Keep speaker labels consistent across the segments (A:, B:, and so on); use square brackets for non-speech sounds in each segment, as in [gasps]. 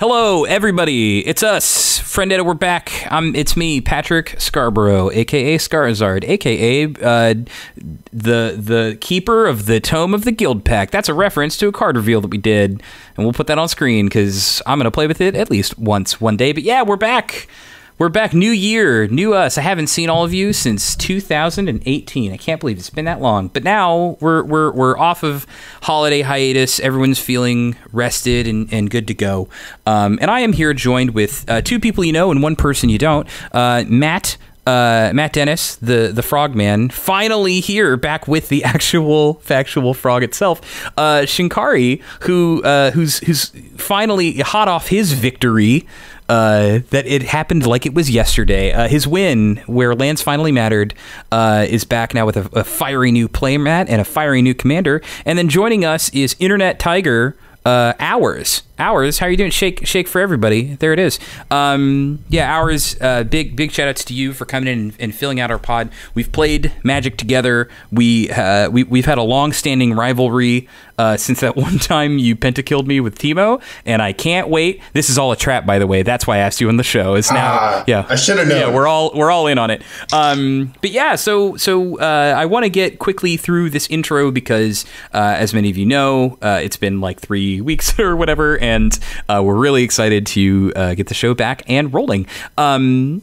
A: Hello, everybody. It's us, Friendetta. We're back. Um, it's me, Patrick Scarborough, aka Scarizard, aka uh, the the keeper of the Tome of the Guildpact. That's a reference to a card reveal that we did, and we'll put that on screen because I'm gonna play with it at least once one day. But yeah, we're back. We're back. New year, new us. I haven't seen all of you since 2018. I can't believe it's been that long. But now we're we're we're off of holiday hiatus. Everyone's feeling rested and, and good to go. Um, and I am here joined with uh, two people you know and one person you don't. Uh, Matt. Uh, Matt Dennis, the the Frogman, finally here, back with the [laughs] actual factual frog itself. Uh, Shinkari, who uh, who's who's finally hot off his victory uh, that it happened like it was yesterday. Uh, his win, where lands finally mattered, uh, is back now with a, a fiery new playmat and a fiery new commander. And then joining us is Internet Tiger. Uh, hours, hours. How are you doing? Shake, shake for everybody. There it is. Um, yeah, hours. Uh, big, big shout outs to you for coming in and, and filling out our pod. We've played Magic together. We, uh, we we've had a long standing rivalry uh, since that [laughs] one time you pentakilled me with Teemo, and I can't wait. This is all a trap, by the way. That's why I asked you on the show. Is now,
B: Ah,
A: yeah,
B: I should have known.
A: Yeah, we're all we're all in on it. Um, but yeah, so so uh, I want to get quickly through this intro because, uh, as many of you know, uh, it's been like three weeks [laughs] or whatever, and uh, we're really excited to uh, get the show back and rolling. Um,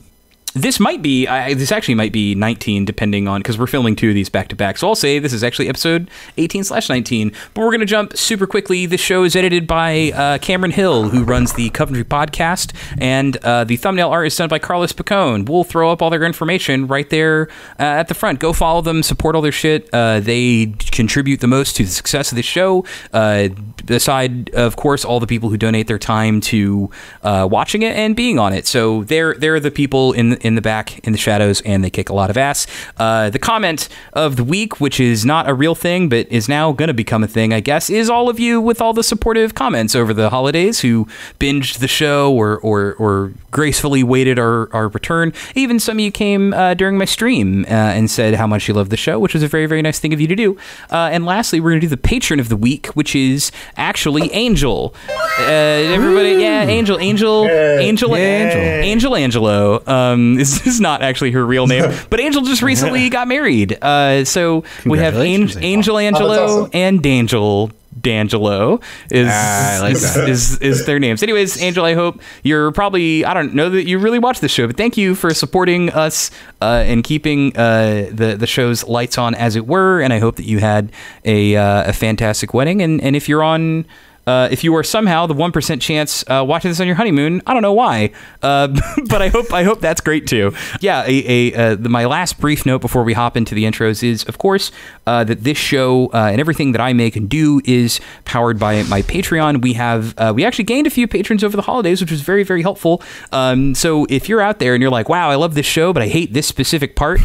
A: this might be I, this actually might be 19 depending on because we're filming two of these back to back. So i'll say this is actually episode 18 slash 19 but we're going to jump super quickly. This show is edited by uh, cameron hill who runs the coventry podcast and uh, the thumbnail art is done by Carlo Spacone we'll throw up all their information right there uh, at the front. Go follow them support all their shit. Uh, they contribute the most to the success of this show. Uh, aside of course all the people who donate their time to uh, watching it and being on it. So they're they're the people in in the back in the shadows and they kick a lot of ass. Uh, the comment of the week which is not a real thing but is now going to become a thing i guess is all of you with all the supportive comments over the holidays who binged the show or or, or gracefully waited our, our return. Even some of you came uh, during my stream uh, and said how much you love the show which was a very very nice thing of you to do. Uh, and lastly we're going to do the patron of the week which is actually angel. Uh, everybody yeah angel angel angel angel angel angelo. Um, [laughs] this is not actually her real name [laughs] but angel just recently got married uh, so we have
C: Congratulations,
A: angel, angel angelo
B: Oh, awesome.
A: and D'Angelo D'Angelo is,
C: Ah, like
A: is,
C: that.
A: is is their names. Anyways, Angel, I hope you're probably I don't know that you really watch the show, but thank you for supporting us uh, and keeping uh, the the show's lights on as it were. And I hope that you had a uh, a fantastic wedding. And and if you're on. Uh, if you are somehow the one percent chance uh, watching this on your honeymoon, I don't know why, uh, [laughs] but I hope I hope that's great too. Yeah, a, a uh, the, my last brief note before we hop into the intros is, of course, uh, that this show uh, and everything that I make and do is powered by my Patreon. We have we actually gained a few patrons over the holidays, which was very very helpful. Um, so if you're out there and you're like, wow, I love this show, but I hate this specific part,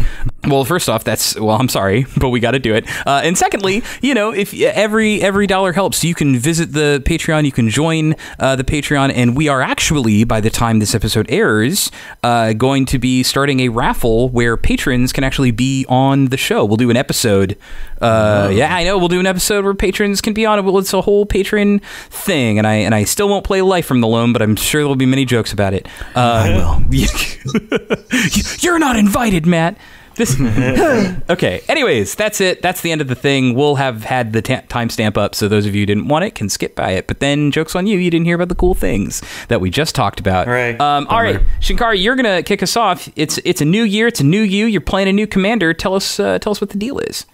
A: well, first off, that's well, I'm sorry, [laughs] but we got to do it. Uh, and secondly, you know, if every every dollar helps, you can visit the Patreon, you can join uh, the Patreon, and we are actually by the time this episode airs, uh, going to be starting a raffle where patrons can actually be on the show. We'll do an episode. Uh, yeah, I know we'll do an episode where patrons can be on it. Well, it's a whole patron thing, and I and I still won't play Life from the Loam, but I'm sure there'll be many jokes about it. Uh, I will. [laughs] [laughs] You're not invited, Matt. This [laughs] okay. Anyways, that's it. That's the end of the thing. We'll have had the ta- timestamp up, so those of you who didn't want it can skip by it. But then, jokes on you. You didn't hear about the cool things that we just talked about.
D: Right.
A: Um, all right, Shinkari, you're gonna kick us off. It's it's a new year. It's a new you. You're playing a new commander. Tell us uh, tell us what the deal is.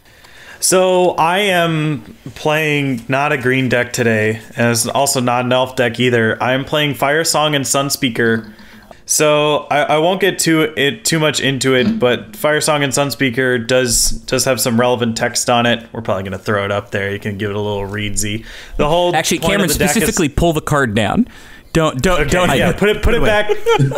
D: So I am playing not a green deck today, and it's also not an elf deck either. I am playing Firesong and Sunspeaker. So I, I won't get too it too much into it, but Firesong and Sunspeaker does does have some relevant text on it. We're probably gonna throw it up there. You can give it a little readsy. The whole
A: Actually, Cameron,
D: the deck is-
A: specifically pull the card down. Don't don't
D: Okay,
A: don't.
D: yeah, put it put it back.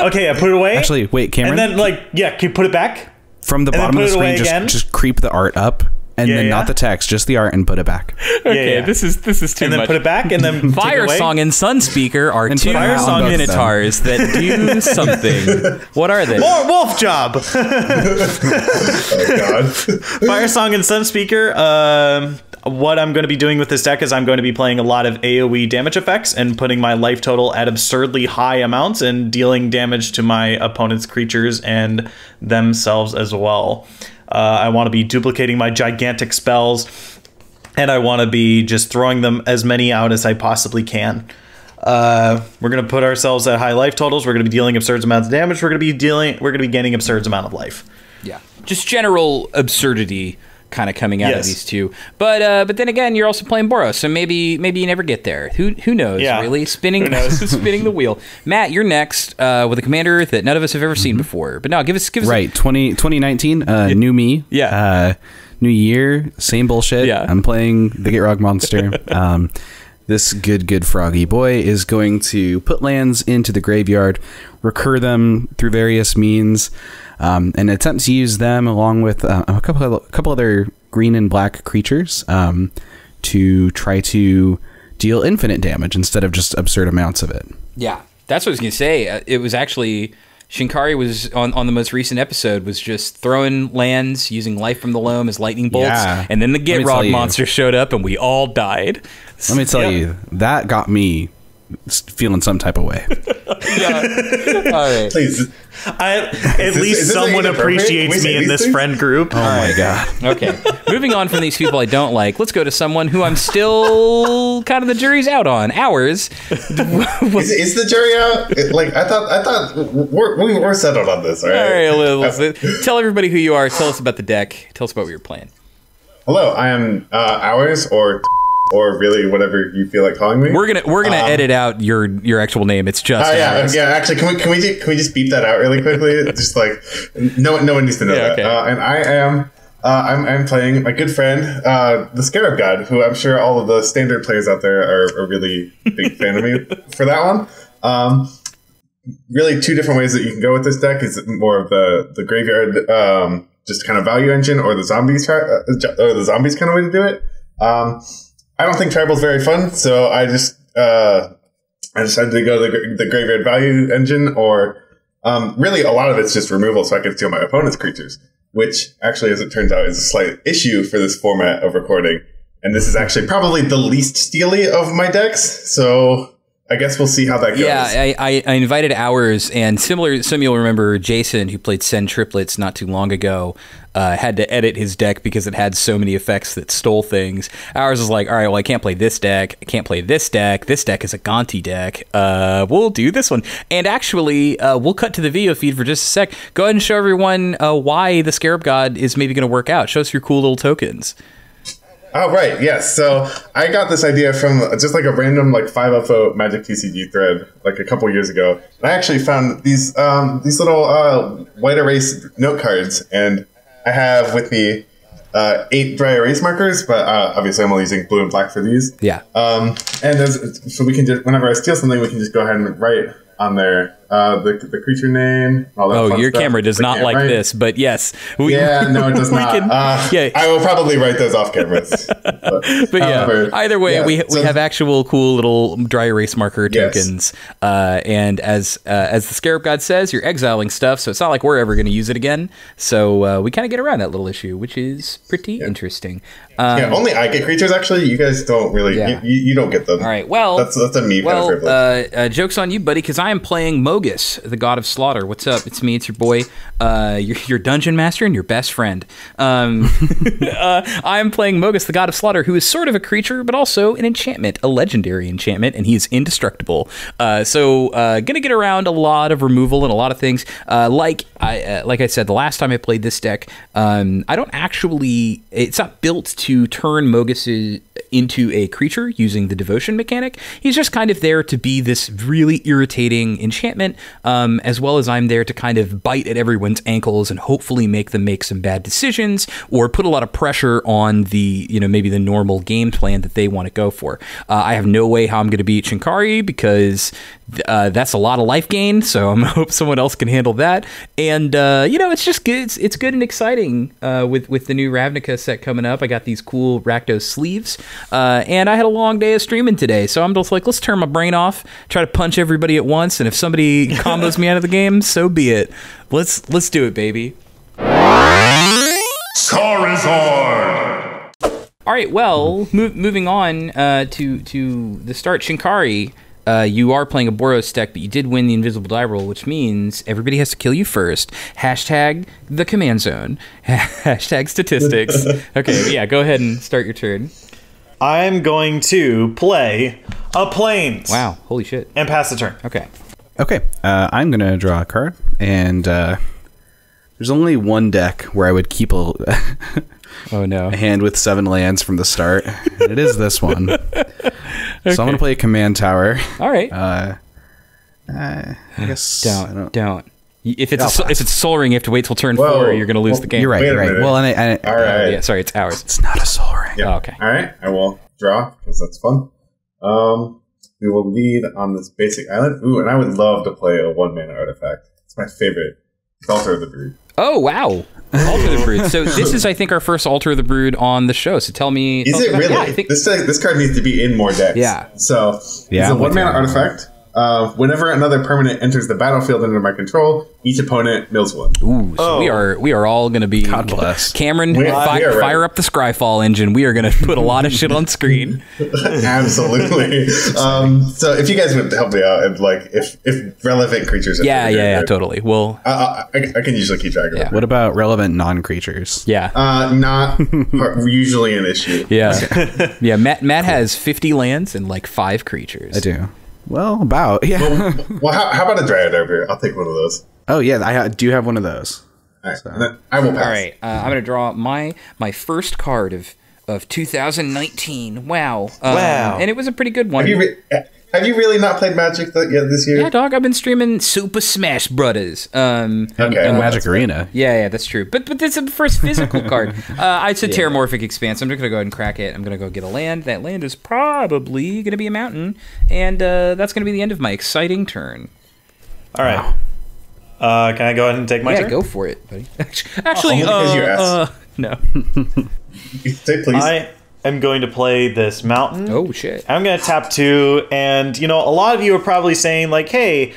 D: Okay, yeah, put it away.
C: Actually, wait, Cameron.
D: and then like yeah, can you put it back?
C: from the
D: then
C: bottom of the screen, just,
D: again?
C: just creep the art up, and
D: Yeah,
C: then
D: yeah.
C: not the text, just the art, and put it back. [laughs]
A: okay,
D: yeah.
A: this is this is too
D: And then
A: much.
D: put it back, and then [laughs] take it
A: Fire
D: away.
A: Song and Sunspeaker are
C: And
A: two
C: put it
D: out on both of them.
A: minotaurs that do [laughs] something. what are they?
D: More wolf job.
B: Oh, God.
D: Firesong and Sunspeaker. Um, what I'm going to be doing with this deck is I'm going to be playing a lot of AoE damage effects and putting my life total at absurdly high amounts and dealing damage to my opponent's creatures and themselves as well. Uh, I want to be duplicating my gigantic spells, and I want to be just throwing them as many out as I possibly can. Uh, we're gonna put ourselves at high life totals. We're gonna be dealing absurd amounts of damage. We're gonna be dealing. We're gonna be gaining absurd amount of life.
A: Yeah, just general absurdity kind of coming out
D: Yes.
A: of these two. But uh, but then again, you're also playing Boros, so maybe maybe you never get there. Who who knows?
D: Yeah.
A: Really spinning
D: knows? [laughs]
A: spinning the wheel. Matt, you're next uh, with a commander that none of us have ever seen before. But now give us give us a-
C: Right, 20, 2019, uh, new me.
A: Yeah.
C: Uh, new year, same bullshit.
A: Yeah.
C: I'm playing the Gitrog monster. [laughs] um, this good, good froggy boy is going to put lands into the graveyard, recur them through various means, um, and attempt to use them along with uh, a couple of, a couple other green and black creatures um, to try to deal infinite damage instead of just absurd amounts of it.
A: Yeah, that's what I was gonna say. Uh, It was actually Shinkari was on, on the most recent episode was just throwing lands using life from the loam as lightning bolts,
C: Yeah.
A: and then the Gitrog monster showed up, and we all died.
C: Let me tell
D: Yeah.
C: you, that got me feeling some type of way. [laughs]
A: all right.
B: Please.
D: I, at
B: this-
D: least
B: this
D: someone
B: inappropriate?
D: Appreciates me in this
B: things?
D: friend group.
C: Oh my god.
A: Okay. [laughs] Moving on from these people I don't like, let's go to someone who I'm still kind of the jury's out on. Hours. [laughs]
B: Is, is the jury out? Like I thought. I thought we're we we're settled on this. All
A: All
B: right.
A: right, let's- let's- tell everybody who you are. Tell us about the deck. Tell us about what you're playing.
B: Hello, I am uh, Hours or or really whatever you feel like calling me.
A: We're gonna we're gonna edit out your your actual name. It's just
B: Oh yeah,
A: Hours.
B: yeah. Actually, can we can we can we just beat that out really quickly? [laughs] just like no no one needs to know
A: Yeah,
B: that.
A: okay.
B: Uh, and I am. Uh, I'm, I'm playing my good friend, uh, the Scarab God, who I'm sure all of the standard players out there are a really big fan of me [laughs] for that one. Um, really, two different ways that you can go with this deck is more of the the graveyard, um, just kind of value engine, or the zombies, uh, or the zombies kind of way to do it. Um, I don't think tribal's very fun, so I just uh, I decided to go the, the graveyard value engine, or um, really a lot of it's just removal, so I can steal my opponent's creatures. Which actually, as it turns out, is a slight issue for this format of recording. And this is actually probably the least steely of my decks, so I guess we'll see how that goes.
A: Yeah, I, I, I invited Hours, and similar. Some you'll remember Jason, who played Sen Triplets not too long ago, uh, had to edit his deck because it had so many effects that stole things. Hours is like, all right, well, I can't play this deck. I can't play this deck. This deck is a Gonti deck. Uh, we'll do this one. And actually, uh, we'll cut to the video feed for just a sec. Go ahead and show everyone uh, why the Scarab God is maybe going to work out. Show us your cool little tokens.
B: Oh right, yes. So I got this idea from just like a random like five UFO Magic TCG thread like a couple years ago. And I actually found these um, these little uh, white erase note cards, and I have with me uh, eight dry erase markers, but uh, obviously I'm only using blue and black for these.
A: Yeah.
B: Um, and so we can just whenever I steal something, we can just go ahead and write on there uh, the the creature name.
A: Oh, your
B: stuff.
A: camera does
B: The
A: not
B: cam-
A: like this, but yes. We,
B: Yeah, [laughs] no, it does not.
A: can-
B: uh,
A: yeah.
B: I will probably write those off cameras. [laughs] But,
A: But yeah,
B: however,
A: either way,
B: yeah,
A: we, we
B: so-
A: have actual cool little dry erase marker
B: Yes.
A: tokens. Uh, and as uh, as the Scarab God says, you're exiling stuff, so it's not like we're ever going to use it again. So uh, we kind of get around that little issue, which is pretty interesting. Um,
B: Yeah, only I get creatures. Actually, you guys don't really.
A: Yeah.
B: You, you don't get them.
A: all right, well,
B: that's that's a me
A: well,
B: kind of privilege.
A: uh, uh, jokes on you, buddy, because I am playing Mogis, the god of slaughter. What's up? It's me. It's your boy, uh, your, your dungeon master and your best friend. Um, [laughs] uh, I am playing Mogis, the god of slaughter, who is sort of a creature, but also an enchantment, a legendary enchantment, and he is indestructible. Uh, so, uh, gonna get around a lot of removal and a lot of things. Uh, like I, uh, like I said, the last time I played this deck, um, I don't actually. It's not built to turn Mogis into a creature using the devotion mechanic. He's just kind of there to be this really irritating enchantment, um, as well as I'm there to kind of bite at everyone's ankles and hopefully make them make some bad decisions or put a lot of pressure on the, you know, maybe the normal game plan that they want to go for. Uh, I have no way how I'm going to beat Shinkari because uh, that's a lot of life gain, so I'm [laughs] hope someone else can handle that. And uh, you know, it's just good. It's, it's good and exciting uh, with with the new Ravnica set coming up. I got these cool Rakdos sleeves, uh, and I had a long day of streaming today, so I'm just like, let's turn my brain off, try to punch everybody at once, and if somebody combos me out of the game, so be it. Let's let's do it, baby.
E: Charizard!
A: All right. Well, mo- moving on uh, to to the start. Shinkari, uh, you are playing a Boros deck, but you did win the invisible die roll, which means everybody has to kill you first. Hashtag the command zone. [laughs] Hashtag statistics. [laughs] okay. Yeah. Go ahead and start your turn.
D: I'm going to play a Plains.
A: Wow. Holy shit.
D: And pass the turn.
A: Okay.
C: Okay, uh, I'm gonna draw a card, and uh, there's only one deck where I would keep a, [laughs]
A: Oh no.
C: a hand with seven lands from the start. and it is this one. [laughs] So I'm gonna play a command tower.
A: All right.
C: Uh, uh, I guess
A: don't.
C: don't-
A: Don't. If it's a,
C: I'll
A: if it's Sol Ring, you have to wait till turn
B: Whoa.
A: four. You're gonna lose
B: Well,
A: the game.
C: You're right. You're right. Well, and I, I,
B: All
A: Oh, yeah. Sorry, it's Hours.
C: it's not a Sol Ring.
B: Yeah.
A: Oh, okay.
B: All right. I will draw because that's fun. Um, we will lead on this basic island. Ooh, and I would love to play a one mana artifact. It's my favorite. It's Altar of the Brood.
A: Oh wow. Altar of the Brood. So [laughs] this is, I think, our first Altar the Brood on the show. So tell me.
B: Is
A: tell us
B: it
A: about-
B: really?
A: Yeah, I think.
B: this deck- this card needs to be in more decks.
A: Yeah.
B: So
C: Yeah,
B: it's a
C: I'm with
B: one mana
C: you.
B: artifact. Uh, whenever another permanent enters the battlefield under my control, each opponent mills one.
A: Ooh, so we are we are all going to be.
C: God bless.
A: Cameron,
B: We-
A: fi-
B: we are ready.
A: fire up the Scryfall engine. We are going [laughs] to put a lot of shit on screen. [laughs]
B: Absolutely. um, so if you guys would help me out and like if if relevant creatures.
A: Yeah,
B: enter,
A: yeah, yeah, totally. Well,
B: I, I, I can usually keep track of
A: Yeah.
B: it.
C: What about relevant non-creatures?
A: yeah.
B: Uh, not usually an issue.
A: Yeah, [laughs] yeah. Matt Matt has fifty lands and like five creatures.
C: I do. Well, about [laughs] yeah.
B: Well, how, how about a Dryad Arbor? I'll take one of those.
C: oh yeah, I ha- do have one of those.
B: All right, and then I will pass.
A: All right, uh, I'm going to draw my my first card of of 2019. Wow, Um,
D: Wow.
A: and it was a pretty good one.
B: Have you re- have you really not played Magic th- yet this year?
A: yeah, dog. I've been streaming Super Smash Brothers. Um,
B: Okay,
C: And
B: well,
C: Magic
B: that's-
C: Arena.
A: Yeah, yeah, that's true. But but this is the first physical card. [laughs] Uh, it's a Terramorphic Expanse. I'm just gonna go ahead and crack it. I'm gonna go get a land. That land is probably gonna be a mountain, and uh, that's gonna be the end of my exciting turn.
D: All right. Uh, can I go ahead and take my
A: yeah,
D: turn?
A: go for it, buddy. [laughs] Actually,
B: Only
A: uh, uh, no. [laughs]
B: Say please.
D: I am going to play this mountain.
A: Oh shit.
D: I'm going to tap two, and you know, a lot of you are probably saying like, "Hey,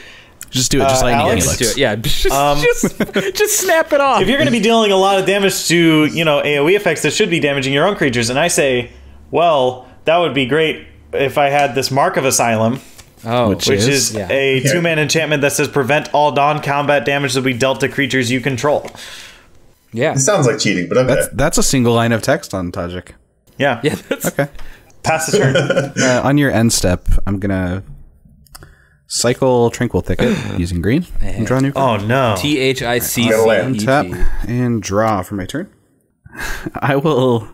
C: Just do it, just
D: Uh,
C: like
D: Alex?
C: Helix.
A: Do it. Yeah, [laughs] just,
D: Um, [laughs]
A: just just snap it off.
D: if you're going to be dealing a lot of damage to you know AOE effects that should be damaging your own creatures," and I say, "Well, that would be great if I had this Mark of Asylum."
A: oh,
C: Which
D: Which
C: Is?
D: is
A: Yeah.
D: a
B: Yeah.
D: two-man enchantment that says prevent all non-combat damage that be dealt to creatures you control.
A: yeah,
B: it sounds like cheating, but okay.
C: That's that's a single line of text on Tajic.
D: Yeah.
A: yeah. That's,
C: Okay.
D: Pass the turn. [laughs]
C: Uh, on your end step, I'm gonna cycle Tranquil Thicket using green and draw a new card.
D: oh no.
A: T H I C
B: Got a land.
A: C E
C: Tap and draw for my turn. [laughs] I will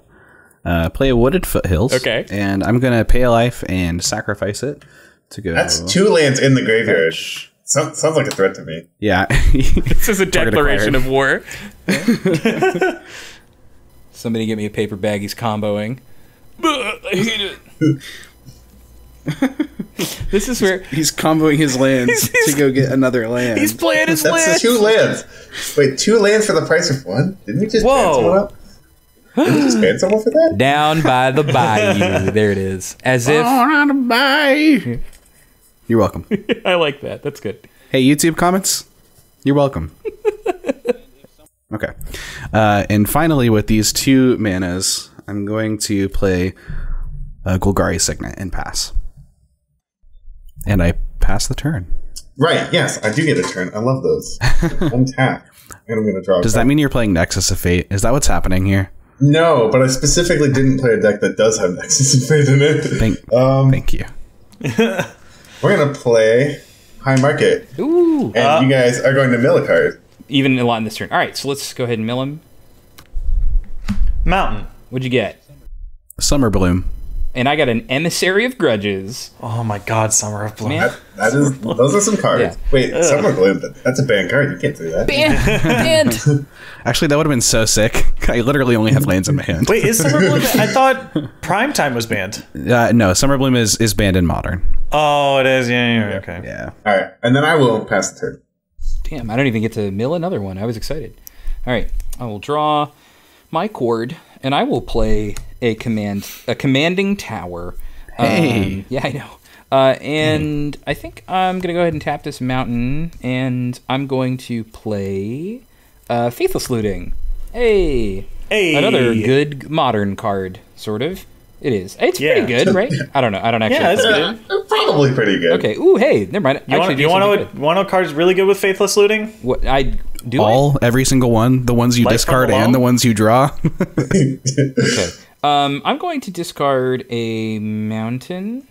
C: uh, play a Wooded Foothills.
A: Okay.
C: And I'm gonna pay a life and sacrifice it to go.
B: That's two lands in the graveyard. So, sounds like a threat to me.
C: Yeah. [laughs]
A: This is a declaration of war. Somebody get me a paper bag. He's comboing. Ugh, I hate it. [laughs] this is where
C: He's comboing his lands
A: He's-
C: to go get another land.
A: he's playing his
B: That's
A: list.
B: two lands. Wait, two lands for the price of one? Didn't we just ban
A: Whoa.
B: someone up? Didn't we just ban [gasps] someone for that?
A: Down by the [laughs] bayou. There it is. As if
C: on a buy. You're welcome. [laughs]
A: I like that. That's good.
C: Hey, YouTube comments. You're welcome. Okay. Uh, and finally, with these two manas, I'm going to play uh, Golgari Signet and pass. And I pass the turn.
B: Right, yes, I do get a turn. I love those. [laughs] Untap. And I'm going to draw
C: Does
B: card.
C: that mean you're playing Nexus of Fate? Is that what's happening here?
B: No, but I specifically didn't play a deck that does have Nexus of Fate in it.
C: Thank,
B: um,
C: thank you.
B: we're going to play High Market.
A: Ooh.
B: And you guys are going to mill a card.
A: Even a lot in this turn. All right, so let's go ahead and mill him.
D: Mountain.
A: What'd you get?
C: Summer Bloom.
A: And I got an emissary of grudges.
D: Oh my God, Summer of Bloom.
B: That, that is, those are some cards.
A: Yeah.
B: Wait, Summer Bloom, that's a banned card. You can't do that. [laughs]
A: Banned. Banned. [laughs]
C: Actually, that would have been so sick. [laughs] I literally only have lands in my hand.
D: Wait, is Summer Bloom? I thought Prime Time was banned.
C: Uh, no, Summer Bloom is, is banned in Modern.
D: Oh, it is. Yeah, yeah, yeah, okay.
C: Yeah.
B: All right, and then I will pass the turn.
A: Damn, I don't even get to mill another one. I was excited. All right, I will draw my cord, and I will play a command, a commanding tower.
C: Hey.
A: Um, yeah, I know. Uh, and I think I'm gonna go ahead and tap this mountain, and I'm going to play uh, Faithless Looting. Hey,
D: Hey.
A: another good modern card. sort of. It is. It's
D: Yeah.
A: pretty good, right? I don't know. I don't [laughs] actually.
D: Yeah, it's good.
B: Uh, probably pretty good.
A: Okay. Ooh, hey, never mind.
D: You want
A: Actually,
D: you want
A: decently
D: to
A: good.
D: want to cards really good with faithless looting?
A: What I do? I?
C: All, every single one, the ones you
D: Life
C: discard and the ones you draw. [laughs]
A: Okay. Um, I'm going to discard a mountain.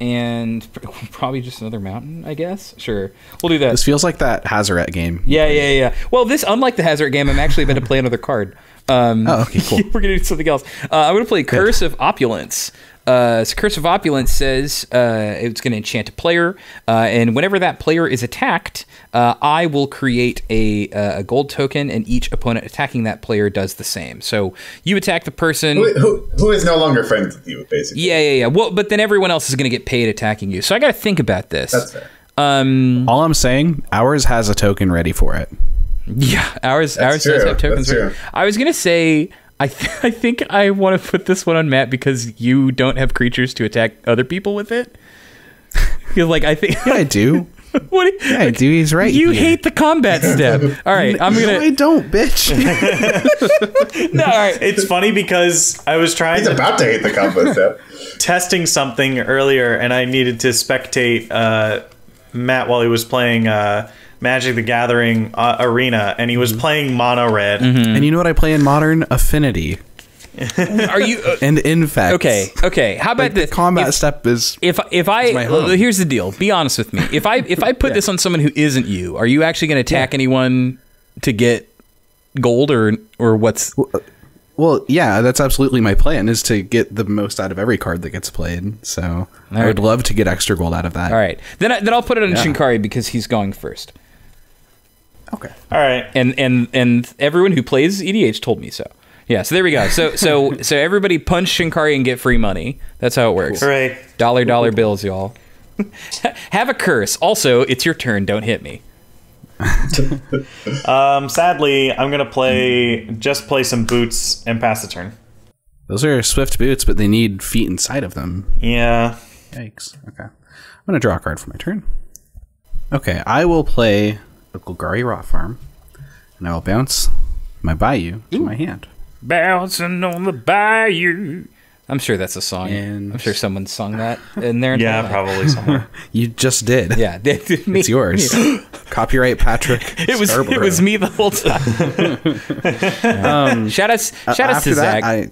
A: And [laughs] probably just another mountain, I guess. Sure, we'll do that.
C: this feels like that Hazoret game.
A: Yeah, yeah, yeah. Well, this, unlike the Hazard game, I'm actually about to play another card. Um,
C: Oh, okay, [laughs] cool.
A: we're gonna do something else. Uh, I'm gonna play Curse of Opulence. Uh, so Curse of Opulence says uh, it's going to enchant a player, uh, and whenever that player is attacked, uh, I will create a, uh, a gold token, and each opponent attacking that player does the same. So you attack the person.
B: Who, who, who is no longer friends with you, basically?
A: Yeah, yeah, yeah. Well, but then everyone else is going to get paid attacking you. So I got to think about this.
B: That's fair.
A: Um,
C: All I'm saying, Hours has a token ready for it.
A: Yeah, Hours Hours
B: true.
A: does have tokens.
B: That's
A: right?
B: true.
A: I was gonna say I th- [laughs] I think I want to put this one on Matt because you don't have creatures to attack other people with it. [laughs] Because like I think
C: Yeah, I do. [laughs]
A: what do you,
C: Yeah, I do. He's right.
A: you
C: here.
A: hate the combat step. All right, I'm
C: No, I
A: gonna
C: don't, bitch.
A: no. All right,
D: It's funny because I was trying
B: He's
D: to
B: about to hate the combat step.
D: testing something earlier, and I needed to spectate uh, Matt while he was playing uh, Magic the Gathering uh, Arena, and he was playing mono red.
C: and you know what I play in modern? Affinity [laughs]
A: are you uh,
C: and infect.
A: okay? Okay, how about
C: Like, the
A: this?
C: combat
A: If-
C: step is
A: If if I
C: my home.
A: here's the deal, be honest with me. If I if I put [laughs] this on someone who isn't you, are you actually going to attack anyone to get gold or or what's
C: well, yeah. That's absolutely my plan is to get the most out of every card that gets played. So I would love to get extra gold out of that.
A: All right, then I, then I'll put it on
C: Yeah.
A: Shinkari because he's going first,
C: Okay.
D: All right.
A: and and and everyone who plays EDH told me so. Yeah, so there we go. So so [laughs] so everybody punch Shinkari and get free money. That's how it works.
D: Hooray.
A: Dollar dollar bills, y'all. [laughs] Have a curse. Also, it's your turn. Don't hit me. [laughs]
D: Um, sadly, I'm gonna play just play some boots and pass the turn.
C: Those are swift boots, but they need feet inside of them.
D: Yeah.
C: Yikes. Okay. I'm going to draw a card for my turn. Okay, I will play a Golgari Rot Farm, and I will bounce my Bayou to my hand.
A: Bouncing on the bayou. I'm sure that's a song.
C: And-
A: I'm sure someone sung that in there.
D: Yeah, probably somewhere. [laughs]
C: You just did.
A: Yeah, it's me.
C: It's yours. [gasps] Copyright Patrick. [laughs]
A: It was it was me the whole time. [laughs] shout us shout us
C: Um,
A: to
C: that,
A: Zach.
C: I,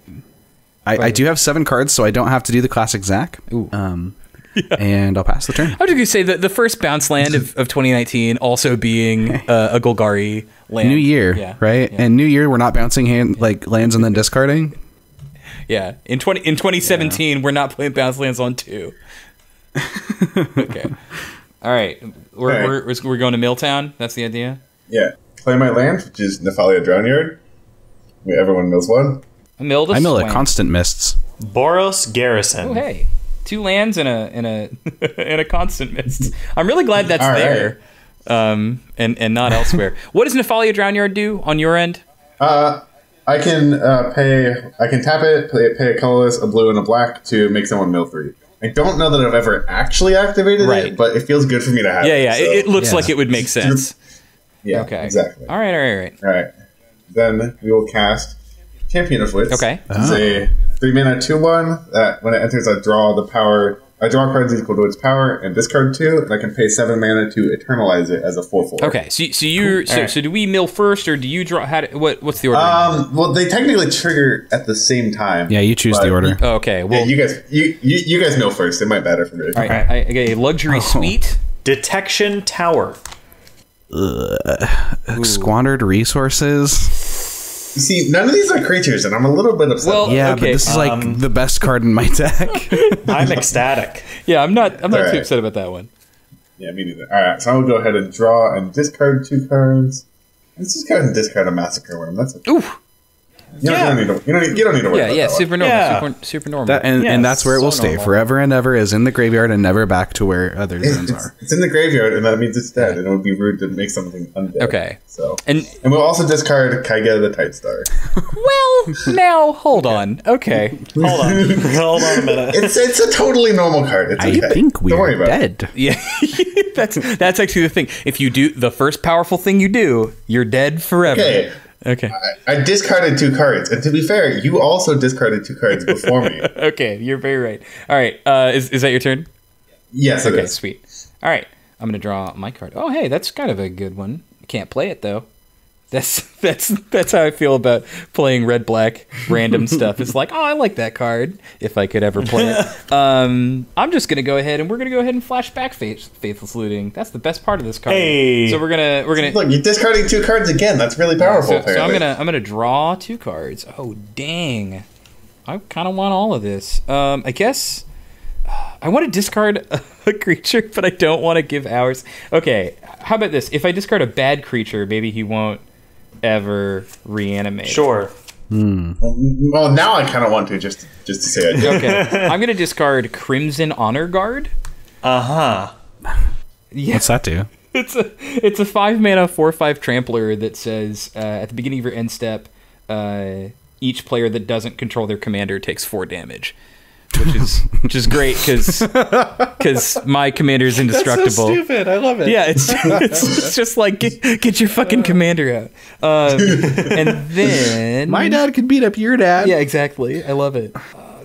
C: I, I do have seven cards, so I don't have to do the classic Zach. Um, [laughs] And I'll pass the turn.
A: I was just gonna say that the first bounce land of, of 2019 also being uh, a Golgari land.
C: New year,
A: yeah,
C: right?
A: Yeah.
C: And New Year, we're not bouncing hand like lands and then discarding.
A: yeah. In 20 in 2017, we're not playing bounce lands on two. [laughs] okay. All right. We're,
B: Okay.
A: we're we're going to Milltown. That's the idea.
B: Yeah. Play my land, which is Nephalia Drownyard. I everyone knows one.
A: A mill
C: I mill at
A: swing.
C: constant mists.
D: Boros Garrison.
A: Oh hey, two lands and a and a [laughs] and a constant mist. I'm really glad that's
B: All right.
A: there, um, and and not elsewhere. [laughs] what does Nephalia Drownyard do on your end?
B: Uh, I can uh, pay. I can tap it, pay, pay a colorless, a blue, and a black to make someone mill three. I don't know that I've ever actually activated
A: Right.
B: it, but it feels good for me to have.
A: Yeah,
B: it,
A: yeah.
B: so-
A: it, it looks
C: Yeah.
A: like it would make [laughs] sense.
B: yeah,
A: Okay.
B: exactly.
A: All right. All right. All right.
B: All right. Then we will cast Champion of Wits.
A: Okay.
B: It's a three mana two one that when it enters, I draw the power. I draw cards equal to its power and discard two, and I can pay seven mana to eternalize it as a four four.
A: Okay. So so you so,
D: Alright.
A: so do we mill first or do you draw? How do, what what's the order?
B: Um. Well, they technically trigger at the same time.
C: Yeah, you choose the order.
A: Oh, okay.
B: Yeah,
A: Well.
B: you guys, you, you you guys know first. It might matter for me.
A: all right. I, I get a luxury
C: Oh.
A: suite.
D: Detection Tower.
C: Squandered resources.
B: You see, none of these are creatures, and I'm a little bit upset.
A: Well,
C: Yeah,
A: Okay,
C: but this is like
D: um,
C: the best card in my deck. [laughs]
D: I'm ecstatic.
A: Yeah, I'm not. I'm not too
B: Alright.
A: upset about that one.
B: yeah, me neither. All right, so I will go ahead and draw and discard two cards. Let's just go ahead and discard a Massacre Wurm. That's okay.
A: Ooh.
B: You, don't, you don't need to. You don't need, you don't need to worry
A: Yeah.
B: about
A: Yeah. Super normal.
D: Yeah.
A: Super super normal.
C: That, and,
D: Yeah,
C: and that's where it
D: so
C: will stay
D: normal.
C: forever and ever is in the graveyard and never back to where other zones
B: It's,
C: are.
B: it's in the graveyard, and that means it's dead, and it would be rude to make something undead.
A: Okay.
B: So,
A: and
B: and we'll also discard Kaiga the Tight Star. [laughs]
A: well, now hold on. Okay.
D: Hold on. [laughs] Hold on a minute.
B: It's it's a totally normal card. It's
C: I
B: okay.
C: think
B: Don't worry
C: we're
B: about it.
C: dead.
A: Yeah, [laughs] that's that's actually the thing. If you do the first powerful thing you do, you're dead forever.
B: Okay.
A: Okay.
B: I discarded two cards, and to be fair, you also discarded two cards before me. [laughs]
A: Okay, you're very right. All right. Uh, is is that your turn?
B: Yes,
A: Okay, sweet. All right, I'm gonna draw my card. Oh, hey, that's kind of a good one. Can't play it though. That's that's that's how I feel about playing red black random [laughs] stuff. It's like, oh, I like that card. If I could ever play it, [laughs] um, I'm just gonna go ahead and we're gonna go ahead and flash back Faith, faithless looting. That's the best part of this card.
D: Hey.
A: So we're gonna we're gonna.
B: Look, you're discarding two cards again. That's really powerful.
A: So, so I'm gonna I'm gonna draw two cards. Oh dang, I kind of want all of this. Um, I guess I want to discard a, [laughs] a creature, but I don't want to give Hours. Okay, how about this? If I discard a bad creature, maybe he won't ever reanimate.
D: Sure.
B: Well, now I kind of want to just just to say I.
A: Okay, [laughs] I'm gonna discard Crimson Honor Guard.
D: Uh huh.
A: Yeah,
C: What's that do? [laughs]
A: it's a it's a five mana four five trampler that says uh, at the beginning of your end step, uh, each player that doesn't control their commander takes four damage, which is [laughs] which is great because because my commander is [laughs] indestructible.
D: So stupid. I love it.
A: Yeah, it's, [laughs] it's it's just like get, get your fucking commander out. Um, and then
C: My dad could beat up your dad.
A: yeah, exactly. I love it.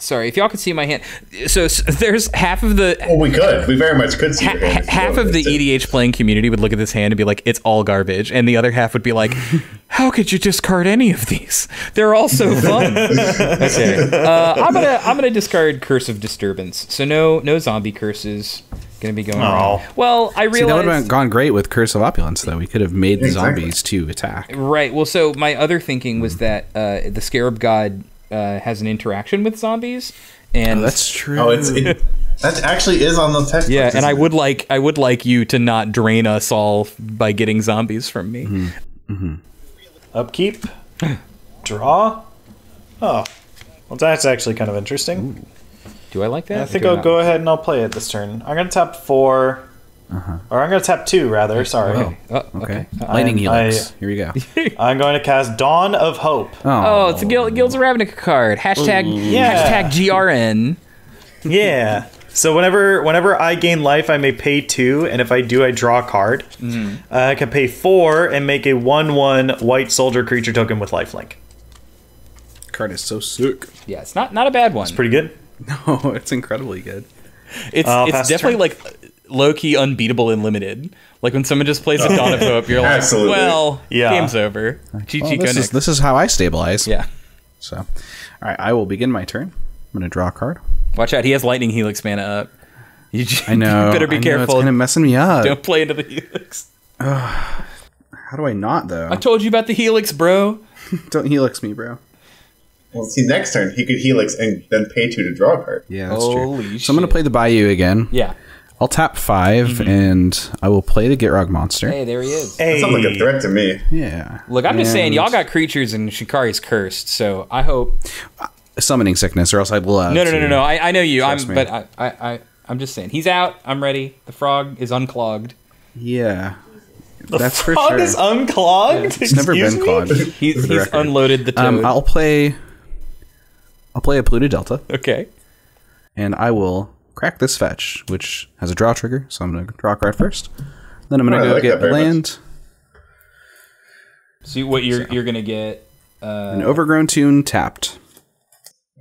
A: Sorry, if y'all could see my hand. So, s there's half of the
B: Well, we could. We very much could see your hand.
A: Ha- half of the
B: wanted.
A: EDH playing community would look at this hand and be like, "It's all garbage," and the other half would be like, [laughs] "How could you discard any of these? They're all so fun." [laughs] okay, uh, I'm gonna I'm gonna discard Curse of Disturbance. So no no zombie curses gonna be going on.
D: Oh.
A: Well, I
C: See, that would have gone great with Curse of Opulence, though. We could have made the
B: Exactly.
C: zombies to attack.
A: right. Well, so my other thinking was that uh, the Scarab God uh, has an interaction with zombies, and
C: Oh, that's true.
B: Oh, it's it, that actually is on the text.
A: yeah, and I
B: it?
A: would like I would like you to not drain us all by getting zombies from me.
D: Upkeep. Draw. Oh. Well, that's actually kind of interesting.
A: Do I like that?
D: I think I'll
A: not?
D: go ahead and I'll play it this turn. I'm going to tap 4 Or I'm going to tap two, rather. Sorry.
A: Oh,
C: Okay.
A: okay.
C: Lightning
D: I-
C: Helix. Here we go. [laughs]
D: I'm going to cast Dawn of Hope.
A: Oh, it's a Guild, Guilds of Ravnica card. Hashtag
D: Yeah.
A: hashtag GRN.
D: Yeah. So whenever whenever I gain life, I may pay two, and if I do, I draw a card.
A: Mm-hmm.
D: Uh, I can pay four and make a one-one white soldier creature token with lifelink.
C: card is so sick.
A: Yeah, it's not not a bad one.
D: It's pretty good. [laughs]
C: No, it's incredibly good.
A: It's
D: I'll
A: it's definitely like low key unbeatable and limited. Like when someone just plays a oh. Dawn of Hope, you're like, well,
D: Yeah.
A: game's over. GG
C: Well, this, is, this is how I stabilize.
A: Yeah.
C: So, all right, I will begin my turn. I'm going to draw a card.
A: Watch out, he has Lightning Helix mana up. You, j-
C: I [laughs] know.
A: you better be
C: I know,
A: careful.
C: It's kind of messing me up.
A: Don't play into the Helix. [sighs]
C: How do I not though?
A: I told you about the Helix, bro. [laughs]
C: Don't helix me, bro.
B: Well, see, next turn he could helix and then pay two to draw a card.
C: Yeah, that's
A: Holy
C: true. So I'm going to play the Bayou again.
A: Yeah.
C: I'll tap 5
A: Mm-hmm.
C: and I will play the Gitrog monster.
A: Hey, there he is.
D: Hey.
B: Sounds like a threat to me.
C: Yeah.
A: Look, I'm just saying, y'all got creatures and Shinkari's cursed, so I hope.
C: summoning sickness, or else I will. love.
A: No, no, no, no, no. I, I know you. I'm,
C: me.
A: but I, I, I, I'm just saying, he's out. I'm ready. The frog is unclogged.
C: Yeah, that's for
D: Frog
C: sure.
D: is unclogged.
C: it's never
D: Excuse
C: been
D: me?
C: clogged.
A: He's,
C: the
A: he's unloaded the toad.
C: Um, I'll play. I'll play a Polluted Delta,
A: okay.
C: and I will crack this fetch, which has a draw trigger. So I'm going to draw a card first. Then I'm going
B: Oh,
C: to
B: I
C: go
B: like
C: get
B: that
C: land,
A: See what you're you're gonna get. Uh,
C: an Overgrown Tomb tapped.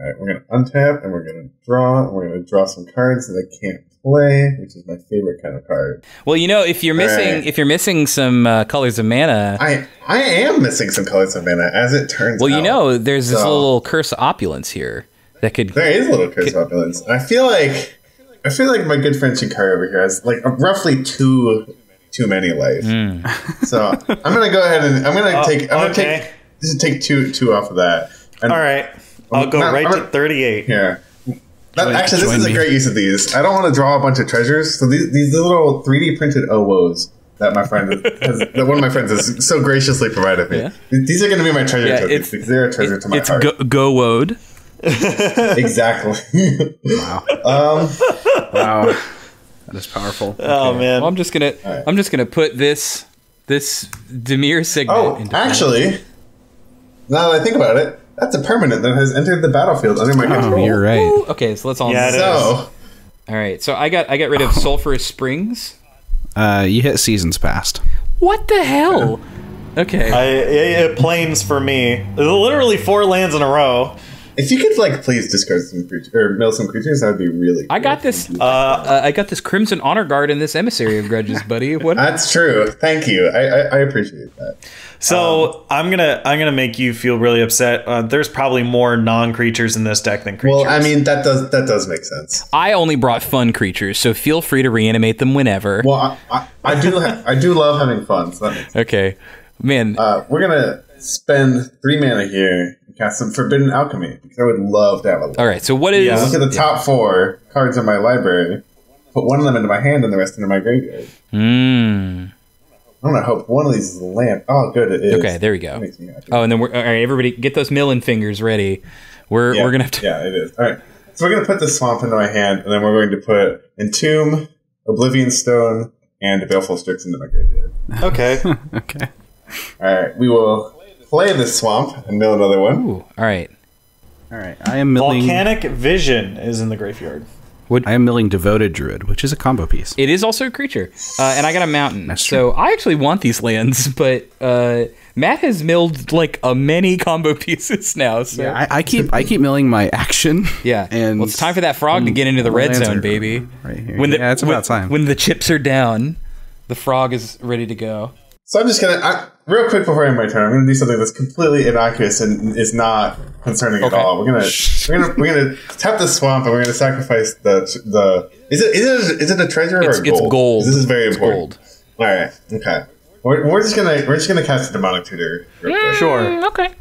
B: All right, we're gonna untap and we're gonna draw. And we're gonna draw some cards that I can't play, which is my favorite kind of card.
A: well, you know, if you're missing
B: right.
A: if you're missing some uh, colors of mana,
B: I I am missing some colors of mana, as it turns
A: well,
B: out.
A: you know, there's this little curse of opulence here that could.
B: there is a little curse of opulence. I feel like I feel like my good friend Shinkari over here has like roughly two too many life.
A: Hmm.
B: So I'm gonna go ahead and I'm gonna
D: Oh,
B: take I'm gonna take just take two two off of that. And
D: All right. I'll go
B: Not-
D: right
B: I'm-
D: to 38.
B: Here. That,
C: Join-
B: actually, this is
C: me.
B: a great use of these. I don't want to draw a bunch of treasures, so these these little 3D printed OWOs that my friend has, that one of my friends has so graciously provided me.
A: Yeah.
B: These are going to be my treasure
A: Yeah,
B: tokens
A: it's-
B: they're a treasure to my
A: It's
B: heart.
A: go, go woad.
B: exactly.
C: Wow, [laughs]
B: um,
C: wow, [laughs] that is powerful.
D: Oh man.
A: Well, I'm just gonna
B: right.
A: I'm just gonna put this this Dimir signet.
B: oh,
A: into play.
B: actually, now that I think about it, that's a permanent that has entered the battlefield under my
C: Oh,
B: control.
C: you're right.
A: Ooh, okay, so let's all.
D: Yeah, it is.
B: So,
A: All right, so I got I got rid of sulfurous springs.
C: Uh, you hit seasons past.
A: What the hell? Okay.
D: I, it, it Plains for me. Literally four lands in a row.
B: If you could like please discard some creatures or mill some creatures, that would be really.
A: I got this. Uh, I got this Crimson Honor Guard and this Emissary of Grudges, [laughs] buddy. What?
B: That's true. Thank you. I, I, I appreciate that.
D: So I'm gonna I'm gonna make you feel really upset. Uh, there's probably more non creatures in this deck than creatures.
B: Well, I mean that does that does make sense.
A: I only brought fun creatures, so feel free to reanimate them whenever.
B: Well, I, I, I do ha- I do love having fun. So that makes sense. [laughs]
A: okay, man.
B: Uh, we're gonna spend three mana here and cast some Forbidden Alchemy because I would love to have a.
A: All right. So what is?
D: Yeah.
B: Look at the top four cards in my library. Put one of them into my hand and the rest into my graveyard.
A: Mm.
B: I'm gonna hope one of these is a land. Oh, good, it is.
A: Okay, there we go.
B: makes me happy.
A: Oh, and then we're all right. Everybody, get those milling fingers ready. We're
B: yeah,
A: we're gonna have to.
B: Yeah, it is. All right. So we're gonna put the swamp into my hand, and then we're going to put Entomb, Oblivion Stone, and Baleful Strix into my graveyard.
D: okay. [laughs]
C: Okay.
B: All right. We will play this swamp and mill another one.
A: Ooh, all right.
C: All right. I am milling.
D: Volcanic Vision is in the graveyard.
C: I am milling Devoted Druid, which is a combo piece.
A: It is also a creature, uh, and I got a mountain.
C: That's
A: so I actually want these lands, [laughs] but uh, Matt has milled like a many combo [laughs] pieces now. So
C: I, I keep I keep milling my action. [laughs]
A: Yeah,
C: and
A: well, it's time for that frog to get into the
C: the
A: red zone, baby.
C: right here.
A: When the,
C: Yeah, it's
A: when,
C: about time.
A: When the chips are down, the frog is ready to go.
B: So I'm just gonna I, real quick before I end my turn. I'm gonna do something that's completely innocuous and is not concerning
A: Okay.
B: at all. We're gonna [laughs] we're gonna we're gonna tap the swamp and we're gonna sacrifice the the is it is it is it a treasure
A: It's,
B: or a
A: it's
B: gold?
A: gold.
B: This is very
A: It's
B: important.
A: gold.
B: All right. Okay. We're, we're just gonna we're just gonna cast a demonic tutor. real quick.
D: Sure.
A: Mm, okay.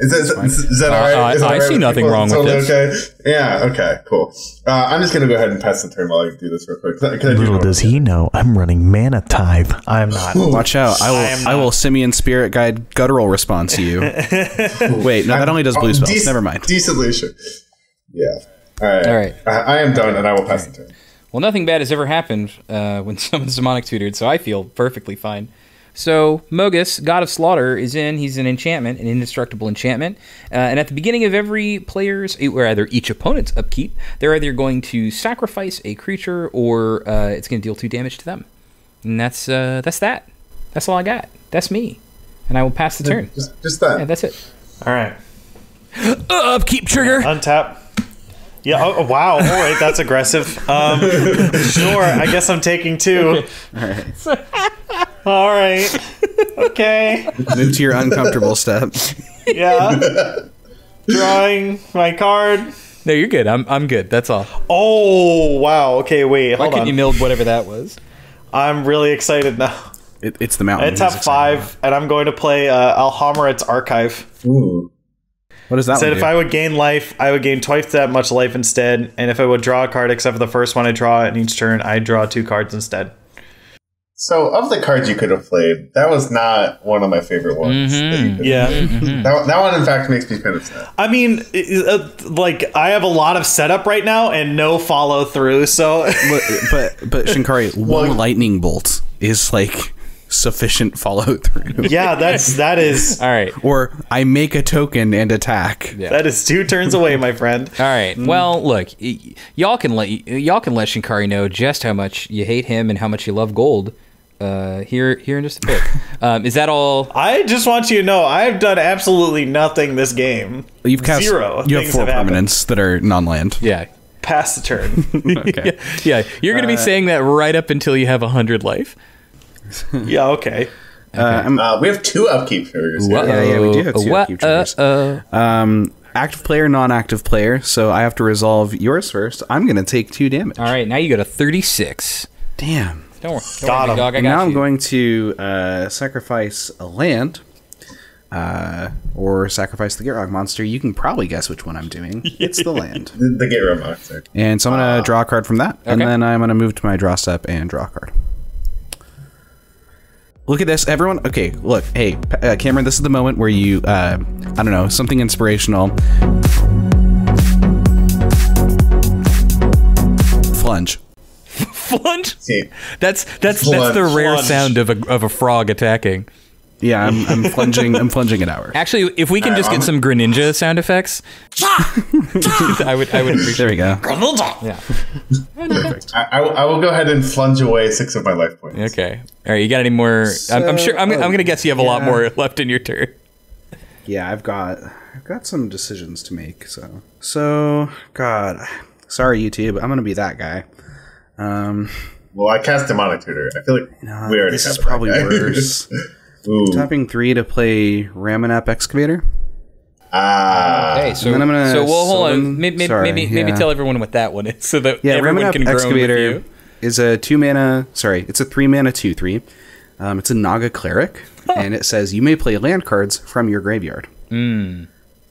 B: Is that, is, is that
A: Uh,
B: all right? That
A: I- I
B: all right
A: see nothing
B: people?
A: wrong with
B: Totally
A: this.
B: Okay. Yeah. Okay. Cool. Uh, I'm just gonna go ahead and pass the turn while I do this real quick. 'cause 'cause I do
E: Little does he know, I'm running Mana Tithe. I'm not.
C: Watch out! I will.
D: I
C: I, will Simian Spirit Guide guttural response to you. [laughs] Wait, no, that only does blue spells.
B: dec-
C: Never mind.
B: Decently sure. Yeah. All right.
A: All right.
B: I, I am done, and I will pass the turn.
A: Well, nothing bad has ever happened uh, when [laughs] someone's demonic tutored, so I feel perfectly fine. So, Mogis, God of Slaughter, is in. He's an enchantment, an indestructible enchantment. Uh, and at the beginning of every player's, or either each opponent's upkeep, they're either going to sacrifice a creature or uh, it's going to deal two damage to them. And that's uh, that's that. That's all I got. That's me. And I will pass the turn.
B: Just, just that.
A: Yeah, that's it.
D: All right.
A: Uh, [gasps] upkeep trigger.
D: Untap. Yeah. Oh, oh, wow. All right. That's aggressive. Um, [laughs] sure. I guess I'm taking two. [laughs] All right. [laughs] Okay.
C: Move to your uncomfortable step.
D: Yeah. Drawing my card.
A: No, you're good. I'm, I'm good. That's all.
D: Oh wow. Okay. Wait.
A: Why
D: Hold
A: couldn't
D: on.
A: you milled whatever that was?
D: I'm really excited now.
C: It, it's the mountain.
D: It's
C: He's
D: at
C: excited.
D: five, and I'm going to play uh, Alhammarret's Archive.
B: Ooh.
C: What does that
D: Said
C: one
D: if
C: do?
D: I would gain life, I would gain twice that much life instead. And if I would draw a card, except for the first one I draw in each turn, I draw two cards instead.
B: So, of the cards you could have played, that was not one of my favorite ones. that you mm-hmm. could have
D: Yeah.
B: played. Mm-hmm. [laughs] That, that one, in fact, makes me kind of sad.
D: I mean, uh, like I have a lot of setup right now and no follow through. So [laughs]
C: but but, but Shinkari, [laughs] one
B: Well-
C: lightning bolt is like sufficient follow through.
D: yeah, that's that is
A: All right.
C: Or I make a token and attack.
A: Yeah.
D: that is two turns away, my friend.
A: All right. Mm-hmm. Well, look, y- y'all can let y'all can let Shinkari know just how much you hate him and how much you love gold. Uh, here, here in just a bit. Um, is that all?
D: I just want you to know I've done absolutely nothing this game.
C: You've cast
D: Zero
C: You have four
D: have happened.
C: permanents that are non-land.
A: Yeah,
D: Pass the turn. [laughs]
C: Okay. [laughs]
A: yeah. You're gonna be saying that right up until you have hundred life. [laughs]
D: yeah, okay.
C: Uh, I'm-
B: Uh, we have two upkeep triggers.
C: Yeah, yeah, we do have two
A: What?
C: upkeep triggers.
A: Uh, uh,
C: um, active player, non-active player. So I have to resolve yours first. I'm gonna take two damage.
A: all right. Now you go to thirty-six.
C: Damn.
A: Don't worry, don't
D: Got
A: worry,
D: him.
A: dog. I got
C: now
A: you.
C: I'm going to uh, sacrifice a land, uh, or sacrifice the Gitrog monster. You can probably guess which one I'm doing. [laughs] It's the land.
B: The, the Gitrog monster.
C: And so I'm going to draw a card from that, and then I'm going to move to my draw step and draw a card. Look at this, everyone. Okay, look. Hey, uh, Cameron, this is the moment where you, uh, I don't know, something inspirational. Flunge.
A: Flunge.
B: See,
A: That's that's that's the rare
D: Flunge.
A: sound of a of a frog attacking.
C: Yeah, I'm, I'm plunging. I'm plunging at hour.
A: Actually, if we can just get some Greninja sound effects, [laughs] I would I would appreciate.
C: There we go.
A: Yeah.
B: I, I, I will go ahead and plunge away six of my life points.
A: Okay. All right. You got any more? I'm, I'm sure. I'm, I'm gonna guess you have a lot more left in your turn.
C: Yeah, I've got I've got some decisions to make. So so God, sorry YouTube, I'm gonna be that guy. Um,
B: Well, I cast Demonic Tutor. I feel like
C: uh,
B: we already
C: this
B: have
C: is probably
B: guy.
C: worse. [laughs]
B: Ooh.
C: Tapping three to play Ramunap Excavator.
B: Ah.
A: Okay. So
C: And then I'm gonna
A: so well hold
C: summon-
A: on. Maybe maybe
C: sorry,
A: maybe, maybe tell everyone what that one is, so that
C: Yeah,
A: everyone
C: Ramunap
A: can groan with
C: Excavator
A: you.
C: is a two mana. Sorry, it's a three mana two three. Um, it's a Naga cleric, and it says you may play land cards from your graveyard.
A: Hmm.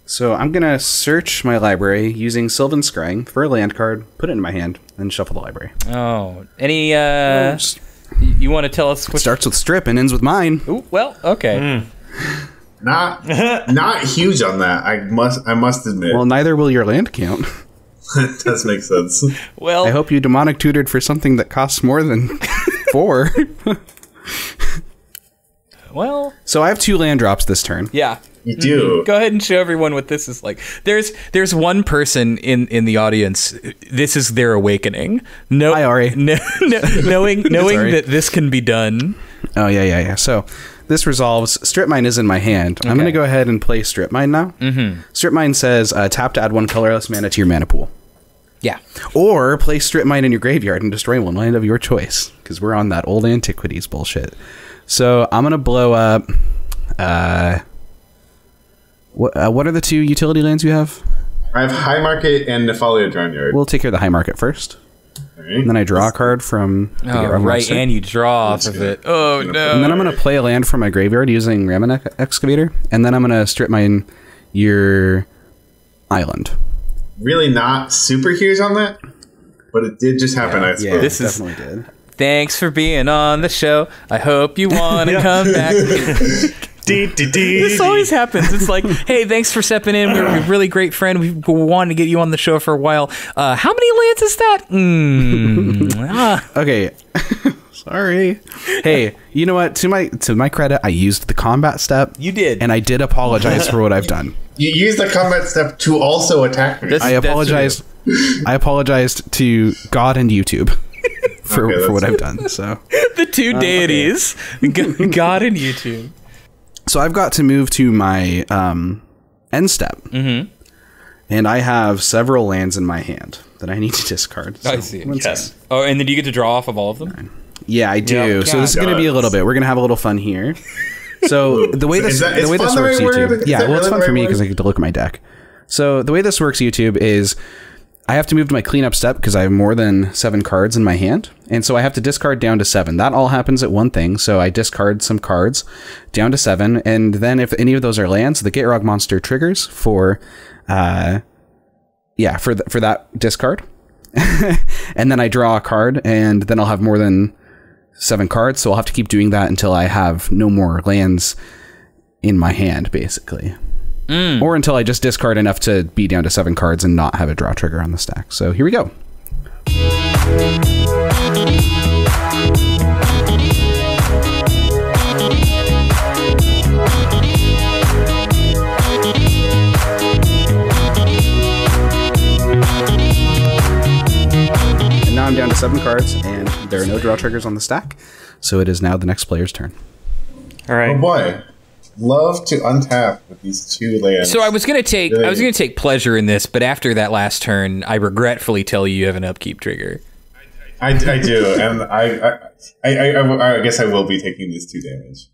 C: So I'm gonna search my library using Sylvan Scrying for a land card, put it in my hand, and shuffle the library.
A: Oh, any? uh
C: Just
A: You want to tell us what?
C: starts with strip and ends with mine.
A: Ooh, well, okay. [laughs]
B: Not not huge on that. I must I must admit.
C: Well, neither will your land count. [laughs]
B: it does make sense. [laughs]
A: Well,
C: I hope you demonic tutored for something that costs more than four.
A: well,
C: so I have two land drops this turn.
A: yeah.
B: You do.
A: Go ahead and show everyone what this is like. There's there's one person in in the audience. This is their awakening. No,
C: Hi, Ari.
A: No, no, knowing [laughs] knowing that this can be done.
C: Oh yeah, yeah, yeah. So this resolves. Strip mine is in my hand. I'm gonna go ahead and play strip mine now. Mm-hmm. Strip mine says uh, tap to add one colorless mana to your mana pool,
A: Yeah.
C: or play strip mine in your graveyard and destroy one land of your choice. Because we're on that old antiquities bullshit. So I'm gonna blow up. Uh, what uh, what are the two utility lands you have?
B: I have High Market and Nephalia Drownyard.
C: We'll take care of the high market first.
B: Alright.
C: And then I draw a card from the
A: Oh, right,
C: Monster.
A: and you draw off
B: That's
A: of it. Oh no.
C: And then I'm gonna play a land from my graveyard using Ramunap Excavator, and then I'm gonna strip mine your island.
B: really not super huge on that, but it did just happen. I suppose.
A: This is-
C: definitely did.
A: Thanks for being on the show. I hope you [laughs] want to come back. [laughs]
D: Dee, dee, dee,
A: This always happens. It's like, [laughs] hey, thanks for stepping in. We're a really great friend. We've been wanting to get you on the show for a while. Uh, how many lands is that? Mm, [laughs] ah.
C: Okay. [laughs] Sorry. Hey, you know what? To my to my credit, I used the combat step.
A: You did.
C: and I did apologize for what I've done.
B: You used the combat step to also attack me.
A: This-
C: I
A: That's
C: apologized. I apologized to God and YouTube for,
B: Okay,
C: for what I've done. So
A: the two deities, G- God and YouTube.
C: So I've got to move to my um, end step, mm-hmm. and I have several lands in my hand that I need to discard. So,
A: I see. Yes.
C: second.
A: Oh, and then do you get to draw off of all of them?
C: Yeah, I do.
D: Yeah.
C: so this is going to be a little bit. We're going to have a little fun here. [laughs] So the way this
B: Is that-
C: the way this
B: fun the
C: works,
B: right
C: YouTube.
B: word?
C: Yeah, well, it's
B: really
C: fun
B: the
C: for me because? I get to look at my deck. So the way this works, YouTube, is I have to move to my cleanup step because I have more than seven cards in my hand, and so I have to discard down to seven. That all happens at one thing. So I discard some cards down to seven, and then if any of those are lands, the Gitrog monster triggers for, uh, yeah, for for that discard, [laughs] and then I draw a card, and then I'll have more than seven cards. So I'll have to keep doing that until I have no more lands in my hand, basically. Mm. Or until I just discard enough to be down to seven cards and not have a draw trigger on the stack. So here we go. And now I'm down to seven cards, and there are no draw triggers on the stack. So it is now the next player's turn.
D: All right.
B: Oh boy, love to untap with these two lands.
A: So I was gonna take I was gonna take pleasure in this, but after that last turn, I regretfully tell you you have an upkeep trigger.
B: I, I do, and I I, I I I guess I will be taking this two damage.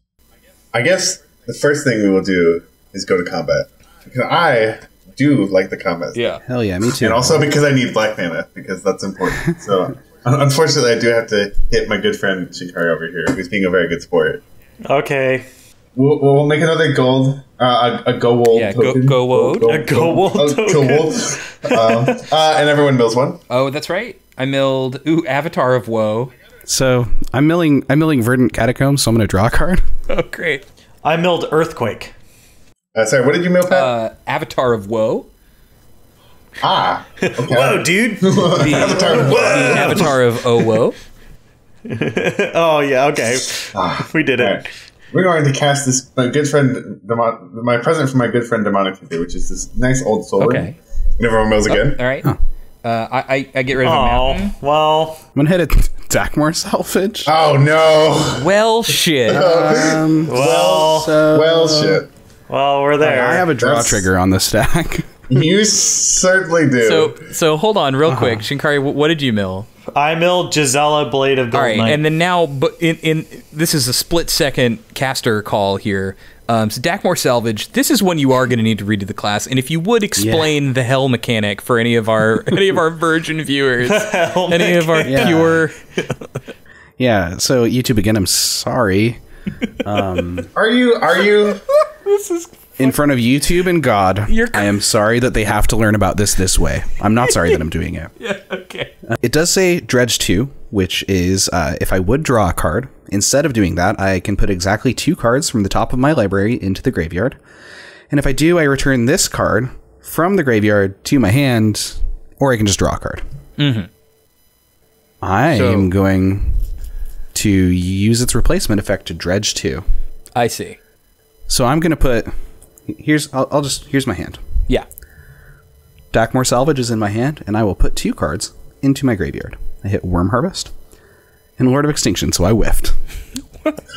B: I guess the first thing we will do is go to combat because I do like the combat.
A: Yeah.
C: Hell yeah, me too.
B: and also because I need black mana because that's important. [laughs] So unfortunately, I do have to hit my good friend Shinkari over here, who's being a very good sport.
D: Okay.
B: We'll, we'll make another gold, uh, a, a go wold
A: Yeah, go-
B: token.
A: go wold.
D: A go wold
B: a
D: token.
B: go [laughs] wold. um, uh, and everyone mills one.
A: Oh, that's right. I milled ooh, Avatar of Woe.
C: So I'm milling. I'm milling Verdant Catacombs. So I'm going to draw a card. [laughs]
A: Oh great.
D: I milled Earthquake.
B: Uh, sorry, what did you mill, Pat?
A: Uh, Avatar of Woe.
B: ah, okay.
D: Whoa, dude. [laughs]
A: The
B: Avatar of
A: the Avatar of Owo.
D: oh, yeah, okay.
B: Ah,
D: We did it.
B: Alright. we're going to cast this my good friend, Demon, my present from my good friend Demonic Figure, which is this nice old soul
A: Okay.
B: ring. And everyone mills again.
A: All right. Uh, I, I I get rid of a
D: Oh,
A: mountain.
D: well,
C: I'm gonna hit it. [laughs] Dakmor salvage.
B: Oh no!
A: Well, shit. [laughs]
C: Um,
D: well,
C: so
B: well, shit.
D: well, we're there.
C: I have a draw
B: That's-
C: trigger on the stack.
B: You certainly do.
A: So so hold on real
C: Uh-huh.
A: quick, Shinkari. What did you mill?
D: I milled Gisela Blade of Gold
A: All right,
D: Knight.
A: and then now, but in, in this is a split second caster call here. Um, so Dakmor Salvage, this is one you are going to need to read to the class, and if you would explain the hell mechanic for any of our [laughs] any of our virgin viewers, [laughs]
D: Hell
A: any of our
C: Yeah.
A: pure,
C: yeah. So YouTube again. I'm sorry. [laughs]
B: are you? Are you?
C: In front of YouTube and God, I am sorry that they have to learn about this this way. I'm not sorry that I'm doing it. [laughs]
A: yeah, okay,
C: It does say dredge two, which is uh, if I would draw a card. Instead of doing that, I can put exactly two cards from the top of my library into the graveyard. And if I do, I return this card from the graveyard to my hand, or I can just draw a card. Mm-hmm. I
A: So-
C: am going to use its replacement effect to dredge two.
A: I see.
C: So I'm going to put. Here's I'll, I'll just here's my hand.
A: Yeah,
C: Dakmor Salvage is in my hand, and I will put two cards into my graveyard. I hit Worm Harvest and Lord of Extinction, so I whiffed. [laughs]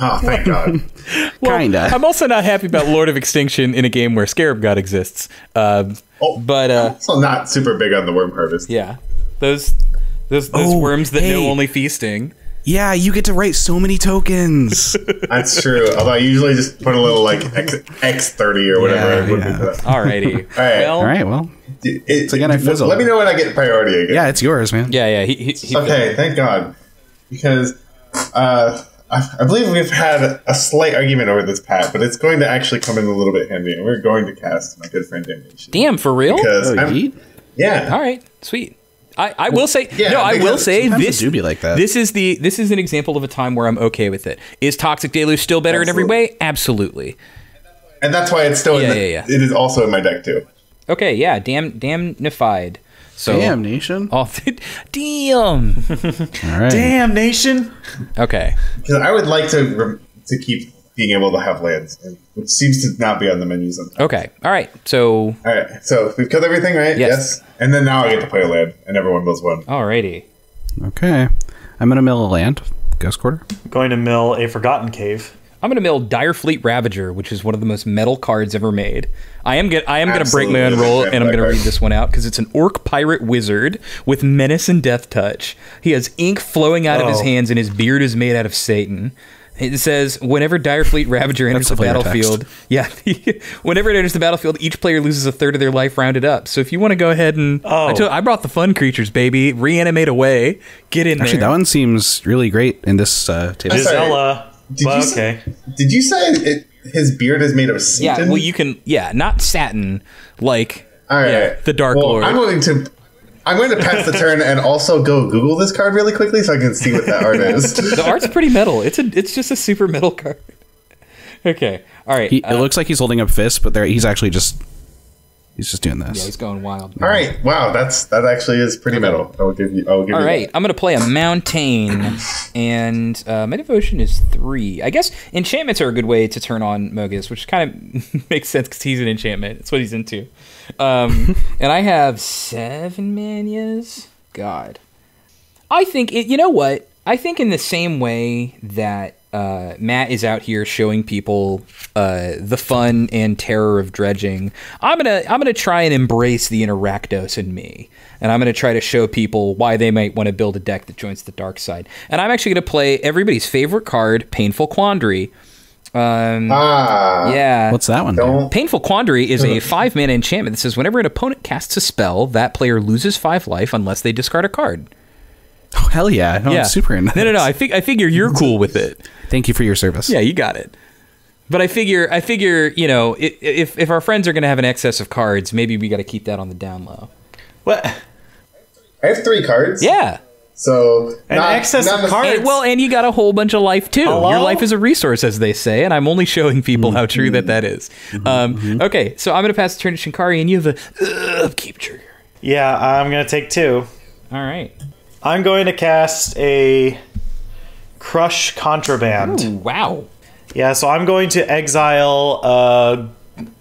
B: Oh, thank God. [laughs]
C: Kinda.
A: I'm also not happy about Lord of Extinction in a game where Scarab God exists. Uh,
B: Oh,
A: but uh,
B: also not super big on the worm harvest.
A: yeah, those those those
C: Oh,
A: worms that know only feasting.
C: Yeah, you get to write so many tokens. [laughs]
B: That's true. Although I usually just put a little like X, X thirty or whatever.
C: Yeah,
B: would
C: yeah.
B: do.
A: Alrighty.
B: right. [laughs]
A: Well,
C: All right, well,
B: It, it,
C: again, I fizzle.
B: Let me know when I get priority again.
C: yeah, it's yours, man.
A: Yeah, yeah. He, he, he
B: Okay, thank God. Because uh, I, I believe we've had a slight argument over this, Pat, but it's going to actually come in a little bit handy, and we're going to cast my good friend Damnation.
A: Damn, for real?
B: Because
C: Oh,
B: yeah,
A: All right, sweet. I, I will say
B: yeah,
A: no. I will say this
C: do be like that.
A: This is the this is an example of a time where I'm okay with it. Is Toxic Deluge still better in every way? Absolutely.
B: and that's why it's still
A: Yeah,
B: in the,
A: yeah, yeah.
B: it is also in my deck too.
A: Okay, yeah. Damn, damnified. So
C: Damn, nation. [laughs]
A: Oh, damn.
C: All right.
D: Damn nation!
A: Okay.
B: Because I would like to rem- to keep being able to have lands, which seems to not be on the menu sometimes.
A: Okay. All right. So
B: All right, so we've killed everything, right?
A: Yes.
B: And then now I get to play a land, and everyone knows one.
A: alrighty.
C: Okay. I'm going to mill a land. Ghost Quarter.
D: Going to mill a Forgotten Cave.
A: I'm gonna mill Direfleet Ravager, which is one of the most metal cards ever made. I am gonna I am gonna break my own
B: Absolutely.
A: rule, and I'm gonna
B: That
A: read this one out because it's an orc pirate wizard with menace and death touch. He has ink flowing out of his
D: Oh.
A: hands, and his beard is made out of Satan. It says whenever Direfleet Ravager enters the
C: the flavor
A: battlefield, [laughs] yeah, [laughs] whenever it enters the battlefield, each player loses a third of their life rounded up. So if you want to go ahead and I,
D: Oh.
A: told- I brought the fun creatures, baby, reanimate away, get in
C: Actually,
A: there.
C: that one seems really great in this uh, table.
B: I'm Did
D: Well,
B: you say-
D: okay.
B: Did you say it, his beard is made of
A: yeah, well, you can yeah, not satin like
B: All right,
A: yeah, the Dark
B: well,
A: Lord.
B: I'm willing to. I'm going to pass the turn and also go Google this card really quickly so I can see what that art is. [laughs]
A: the art's pretty metal. It's a it's just a super metal card. [laughs] Okay. All right.
C: He,
A: uh,
C: it looks like he's holding up fists, but there he's actually just he's just doing this.
A: yeah, he's going wild.
B: All right, wow, that's that actually is pretty metal. I will give you. I will give
A: All
B: you.
A: right, I'm gonna play a mountain, and uh, my devotion is three. I guess enchantments are a good way to turn on Mogis, which kind of [laughs] makes sense because he's an enchantment. It's what he's into. Um, [laughs] and I have seven manias. God, I think it. You know what? I think in the same way that uh, Matt is out here showing people uh, the fun and terror of dredging, I'm gonna I'm gonna try and embrace the Interactos in me, and I'm gonna try to show people why they might want to build a deck that joins the dark side. And I'm actually gonna play everybody's favorite card, Painful Quandary. Um,
B: Ah,
A: yeah.
C: What's that one?
B: Don't.
A: Painful Quandary is a five mana enchantment that says whenever an opponent casts a spell, that player loses five life unless they discard a card.
C: Oh, [laughs] hell yeah! No,
A: yeah,
C: I'm super into
A: No, no, no. I, fig- I figure you're cool with it.
C: Thank you for your service.
A: Yeah, you got it. But I figure, I figure, you know, if if our friends are going to have an excess of cards, maybe we got to keep that on the down low.
D: What?
B: I have three cards.
A: Yeah.
B: So
D: An
B: not-
D: excess
B: not
D: of cards?
A: And- well, and you got a whole bunch of life too.
D: Hello?
A: Your life is a resource, as they say, and I'm only showing people how true that that is. Um, Okay, so I'm going to pass the turn to Shinkari, and you have a uh, keep trigger.
D: Yeah, I'm gonna take two.
A: All right.
D: I'm going to cast a Crush Contraband.
A: Ooh, wow.
D: Yeah, so I'm going to exile uh,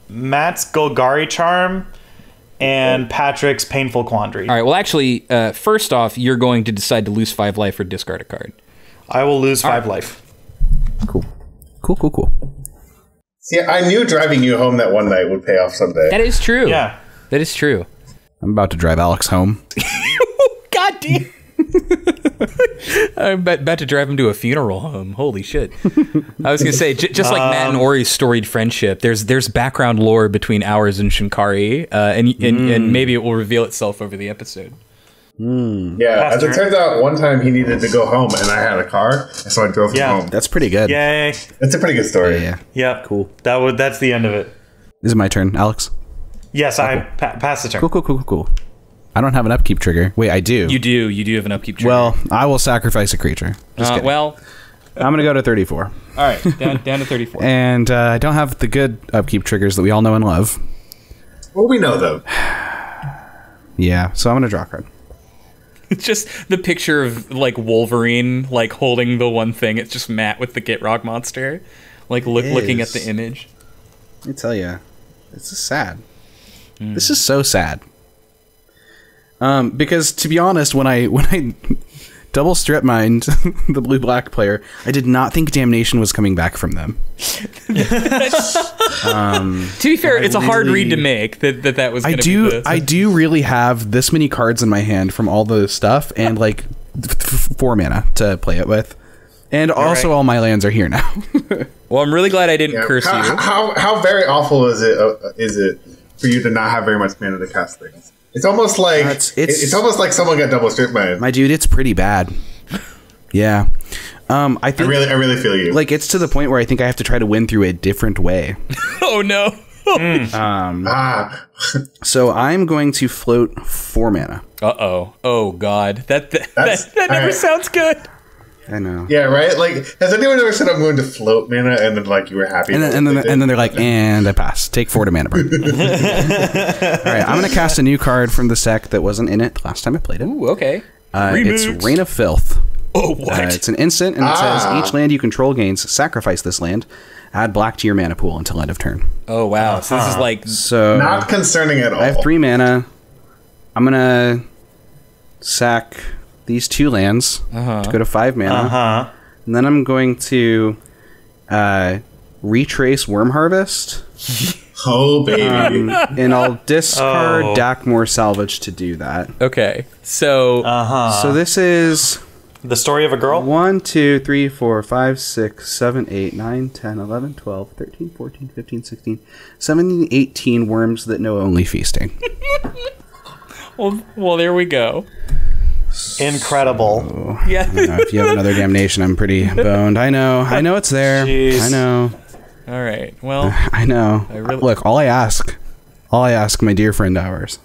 D: Matt's Golgari Charm and Patrick's Painful Quandary.
A: All right. Well, actually, uh, first off, you're going to decide to lose five life or discard a card.
D: I will lose five life.
C: Cool. Cool, cool, cool.
B: See, I knew driving you home that one night would pay off someday.
A: That is true.
D: Yeah.
A: That is true.
C: I'm about to drive Alex home. [laughs]
A: God damn. [laughs] I'm about, about to drive him to a funeral home. Holy shit! I was gonna say, j- just like Matt and um, Ori's storied friendship, there's there's background lore between Hours and Shinkari, uh, and, and and hmm. maybe it will reveal itself over the episode. Hmm.
B: yeah, as it turns out, one time he needed to go home, and I had a car, so I drove him home.
C: That's pretty good.
D: Yay.
B: It's a pretty good story.
C: Yeah.
D: Yeah.
C: Cool.
D: That would. That's the end of it.
C: This is my turn, Alex.
D: Yes, I pa- pass the turn.
C: Cool, cool, cool, cool, cool. I don't have an upkeep trigger. Wait, I do.
A: You do, you do have an upkeep. Trigger.
C: well, I will sacrifice a creature. Just
A: uh, well,
C: I'm gonna go to 34,
A: all right, down down to 34. [laughs]
C: and uh, I don't have the good upkeep triggers that we all know and love.
B: Well, we know them. [sighs]
C: Yeah, so I'm gonna draw a card.
A: It's just the picture of like Wolverine, like holding the one thing. It's just Matt with the Gitrog monster, like look, looking at the image.
C: Let me tell you, this is sad. This is so sad. Um, because to be honest, when I [laughs] when I double strip mined [laughs] the blue black player, I did not think damnation was coming back from them. [laughs]
A: To be fair, it's a hard read to make that that, that was.
C: I do
A: Be
C: I do really have this many cards in my hand from all the stuff and like f- f- four mana to play it with. And also
D: right.
C: all my lands are here now.
A: well, I'm really glad I didn't
B: Yeah.
A: curse
B: how,
A: you.
B: how how very awful is it? Uh, is it for you to not have very much mana to cast things? It's almost like
C: That's-
B: it's,
C: it's-
B: it's almost like someone got double strip mine.
C: my dude, it's pretty bad. Yeah. Um I
B: I
C: think
B: really, I really feel you.
C: like it's to the point where I think I have to try to win through a different way. [laughs]
A: Oh no. [laughs]
B: ah,
C: So I'm going to float four mana.
A: Uh oh. Oh god. That that, that, that never
B: alright.
A: sounds good.
C: I know.
B: yeah, right. Like, has anyone ever said I'm going to float mana and then like you were happy?
C: And then, and then, and then they're like, and I pass. Take four to mana burn. [laughs] [laughs] All right, I'm going to cast a new card from the deck that wasn't in it last time I played it.
A: Ooh, okay.
C: Uh, it's
A: Remix.
C: Rain of Filth.
A: Oh what?
C: Uh, it's an instant, and it
B: Ah.
C: says each land you control gains sacrifice this land. Add black to your mana pool until end of turn.
A: oh wow. So this is like
C: So
B: not concerning at all.
C: I have three mana. I'm gonna sack these two lands to go to five mana,
D: Uh huh.
C: and then I'm going to uh, retrace Worm Harvest, [laughs]
B: Oh baby,
C: um, and I'll [laughs] discard
D: Oh.
C: Dakmor Salvage to do that.
A: okay. So
D: Uh huh.
C: So this is
D: the story of a girl.
C: One, two, three, four, five, six, seven, eight, nine, 10, 11, 12, 13, 14, 15, 16, 17, 18 worms that know only feasting. [laughs]
A: well, well there we go.
D: Incredible.
A: Yeah.
C: Now, if you have another damnation, I'm pretty [laughs] boned. I know. I know it's there.
D: Jeez.
C: I know.
A: All right. Well, [laughs]
C: I know.
A: I really-
C: Look, all I ask, all I ask, my dear friend Hours,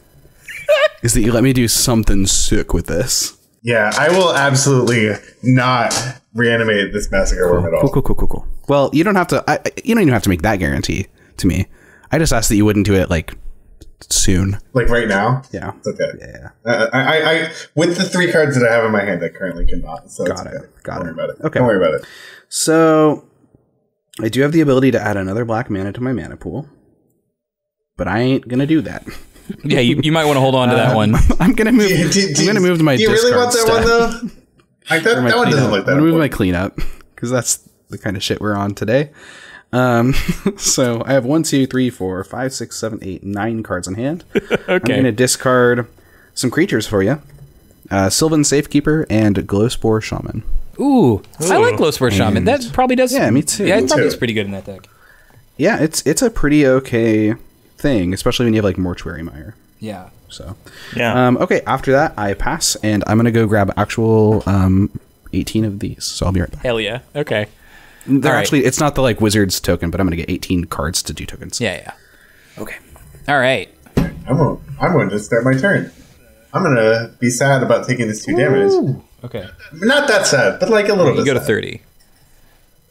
C: [laughs] is that you let me do something sick with this.
B: yeah, I will absolutely not reanimate this Massacre Wurm at all.
C: Cool, cool, cool, cool, cool. Well, you don't have to. I, I- you don't even have to make that guarantee to me. I just ask that you wouldn't do it like soon.
B: Like right now,
C: Yeah.
B: it's okay.
C: Yeah.
B: Uh, I, I, I, with the three cards that I have in my hand, I currently cannot. So
C: Got
B: it's
C: it.
B: okay.
C: Got
B: Don't
C: it.
B: worry about it.
C: Okay.
B: Don't worry about it.
C: So I do have the ability to add another black mana to my mana pool, but I ain't gonna do that. [laughs]
A: yeah. You, you might want to hold on to that one. [laughs]
C: I'm gonna move. [laughs]
B: Do- do-
C: I'm gonna move to my.
B: Do you really want that
C: discard
B: one
C: stack.
B: though? Like that, that one doesn't look that.
C: I'm gonna move my
B: important.
C: cleanup because that's the kind of shit we're on today. Um, [laughs] so I have one, two, three, four, five, six, seven, eight, nine cards in hand. [laughs]
A: okay.
C: I'm gonna discard some creatures for you. Uh, Sylvan Safekeeper and Glowspore Shaman.
A: Ooh, I like Glowspore Shaman. That probably does.
C: Yeah, me too.
A: Yeah, it
C: Me
A: probably
B: too.
A: is pretty good in that deck.
C: Yeah, it's it's a pretty okay thing, especially when you have like Mortuary Mire.
A: Yeah.
C: So,
D: Yeah.
C: um, okay. After that, I pass, and I'm gonna go grab actual um, 18 of these. So I'll be right back.
A: Hell yeah. Okay.
C: They're
A: All right.
C: actually it's not the like Wizards token, but I'm gonna get 18 cards to do tokens.
A: Yeah. Yeah.
C: Okay.
A: All right.
B: I'm going, I'm going to start my turn. I'm gonna be sad about taking this two damage.
A: Okay.
B: Not that sad, but like a little
A: You
B: bit.
A: go to thirty.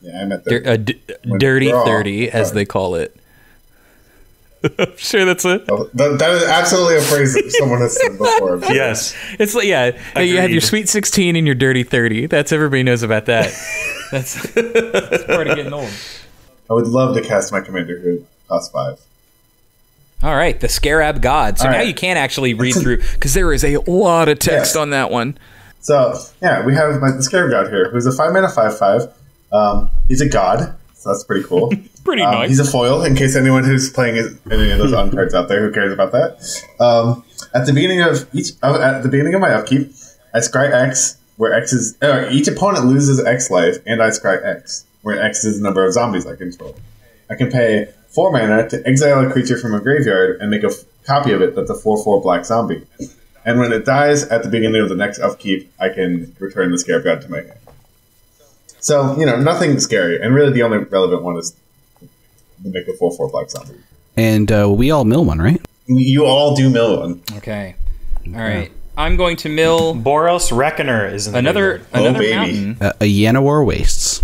B: Yeah, I'm at
A: Dir-
B: 30.
A: a d-
B: When
A: dirty
B: draw.
A: thirty, as
B: Sorry.
A: they call it. [laughs] I'm sure that's it.
B: Oh, that, that is absolutely a phrase that someone has said before. [laughs]
D: yes.
A: It's like yeah, you have your sweet sixteen and your dirty thirty. That's everybody knows about that. [laughs] that's, [laughs] that's part of getting old.
B: I would love to cast my commander who costs five.
A: All right, the Scarab God. So
B: All
A: now
B: right.
A: you can actually read through because there is a lot of text
B: Yes.
A: on that one.
B: So yeah, we have my, the Scarab God here, who's a five mana five five. Um, he's a god, so that's pretty cool. [laughs]
A: Pretty
B: Um,
A: nice.
B: He's a foil in case anyone who's playing is- any of those on cards out there who cares about that. Um, at the beginning of each, oh, at the beginning of my upkeep, I scry X, where X is uh, each opponent loses X life, and I scry X, where X is the number of zombies I control. I can pay four mana to exile a creature from a graveyard and make a f- copy of it that's a four four black zombie. And when it dies at the beginning of the next upkeep, I can return the Scarab God to my hand. So, you know, nothing scary. And really the only relevant one is to make a 4 4 black zombie.
C: And uh, we all mill one, right?
B: You all do mill one.
A: Okay. All right. I'm going to mill
D: Boros Reckoner is in the
A: another.
B: Oh,
A: another
B: baby.
A: mountain.
C: Uh, a Llanowar Wastes.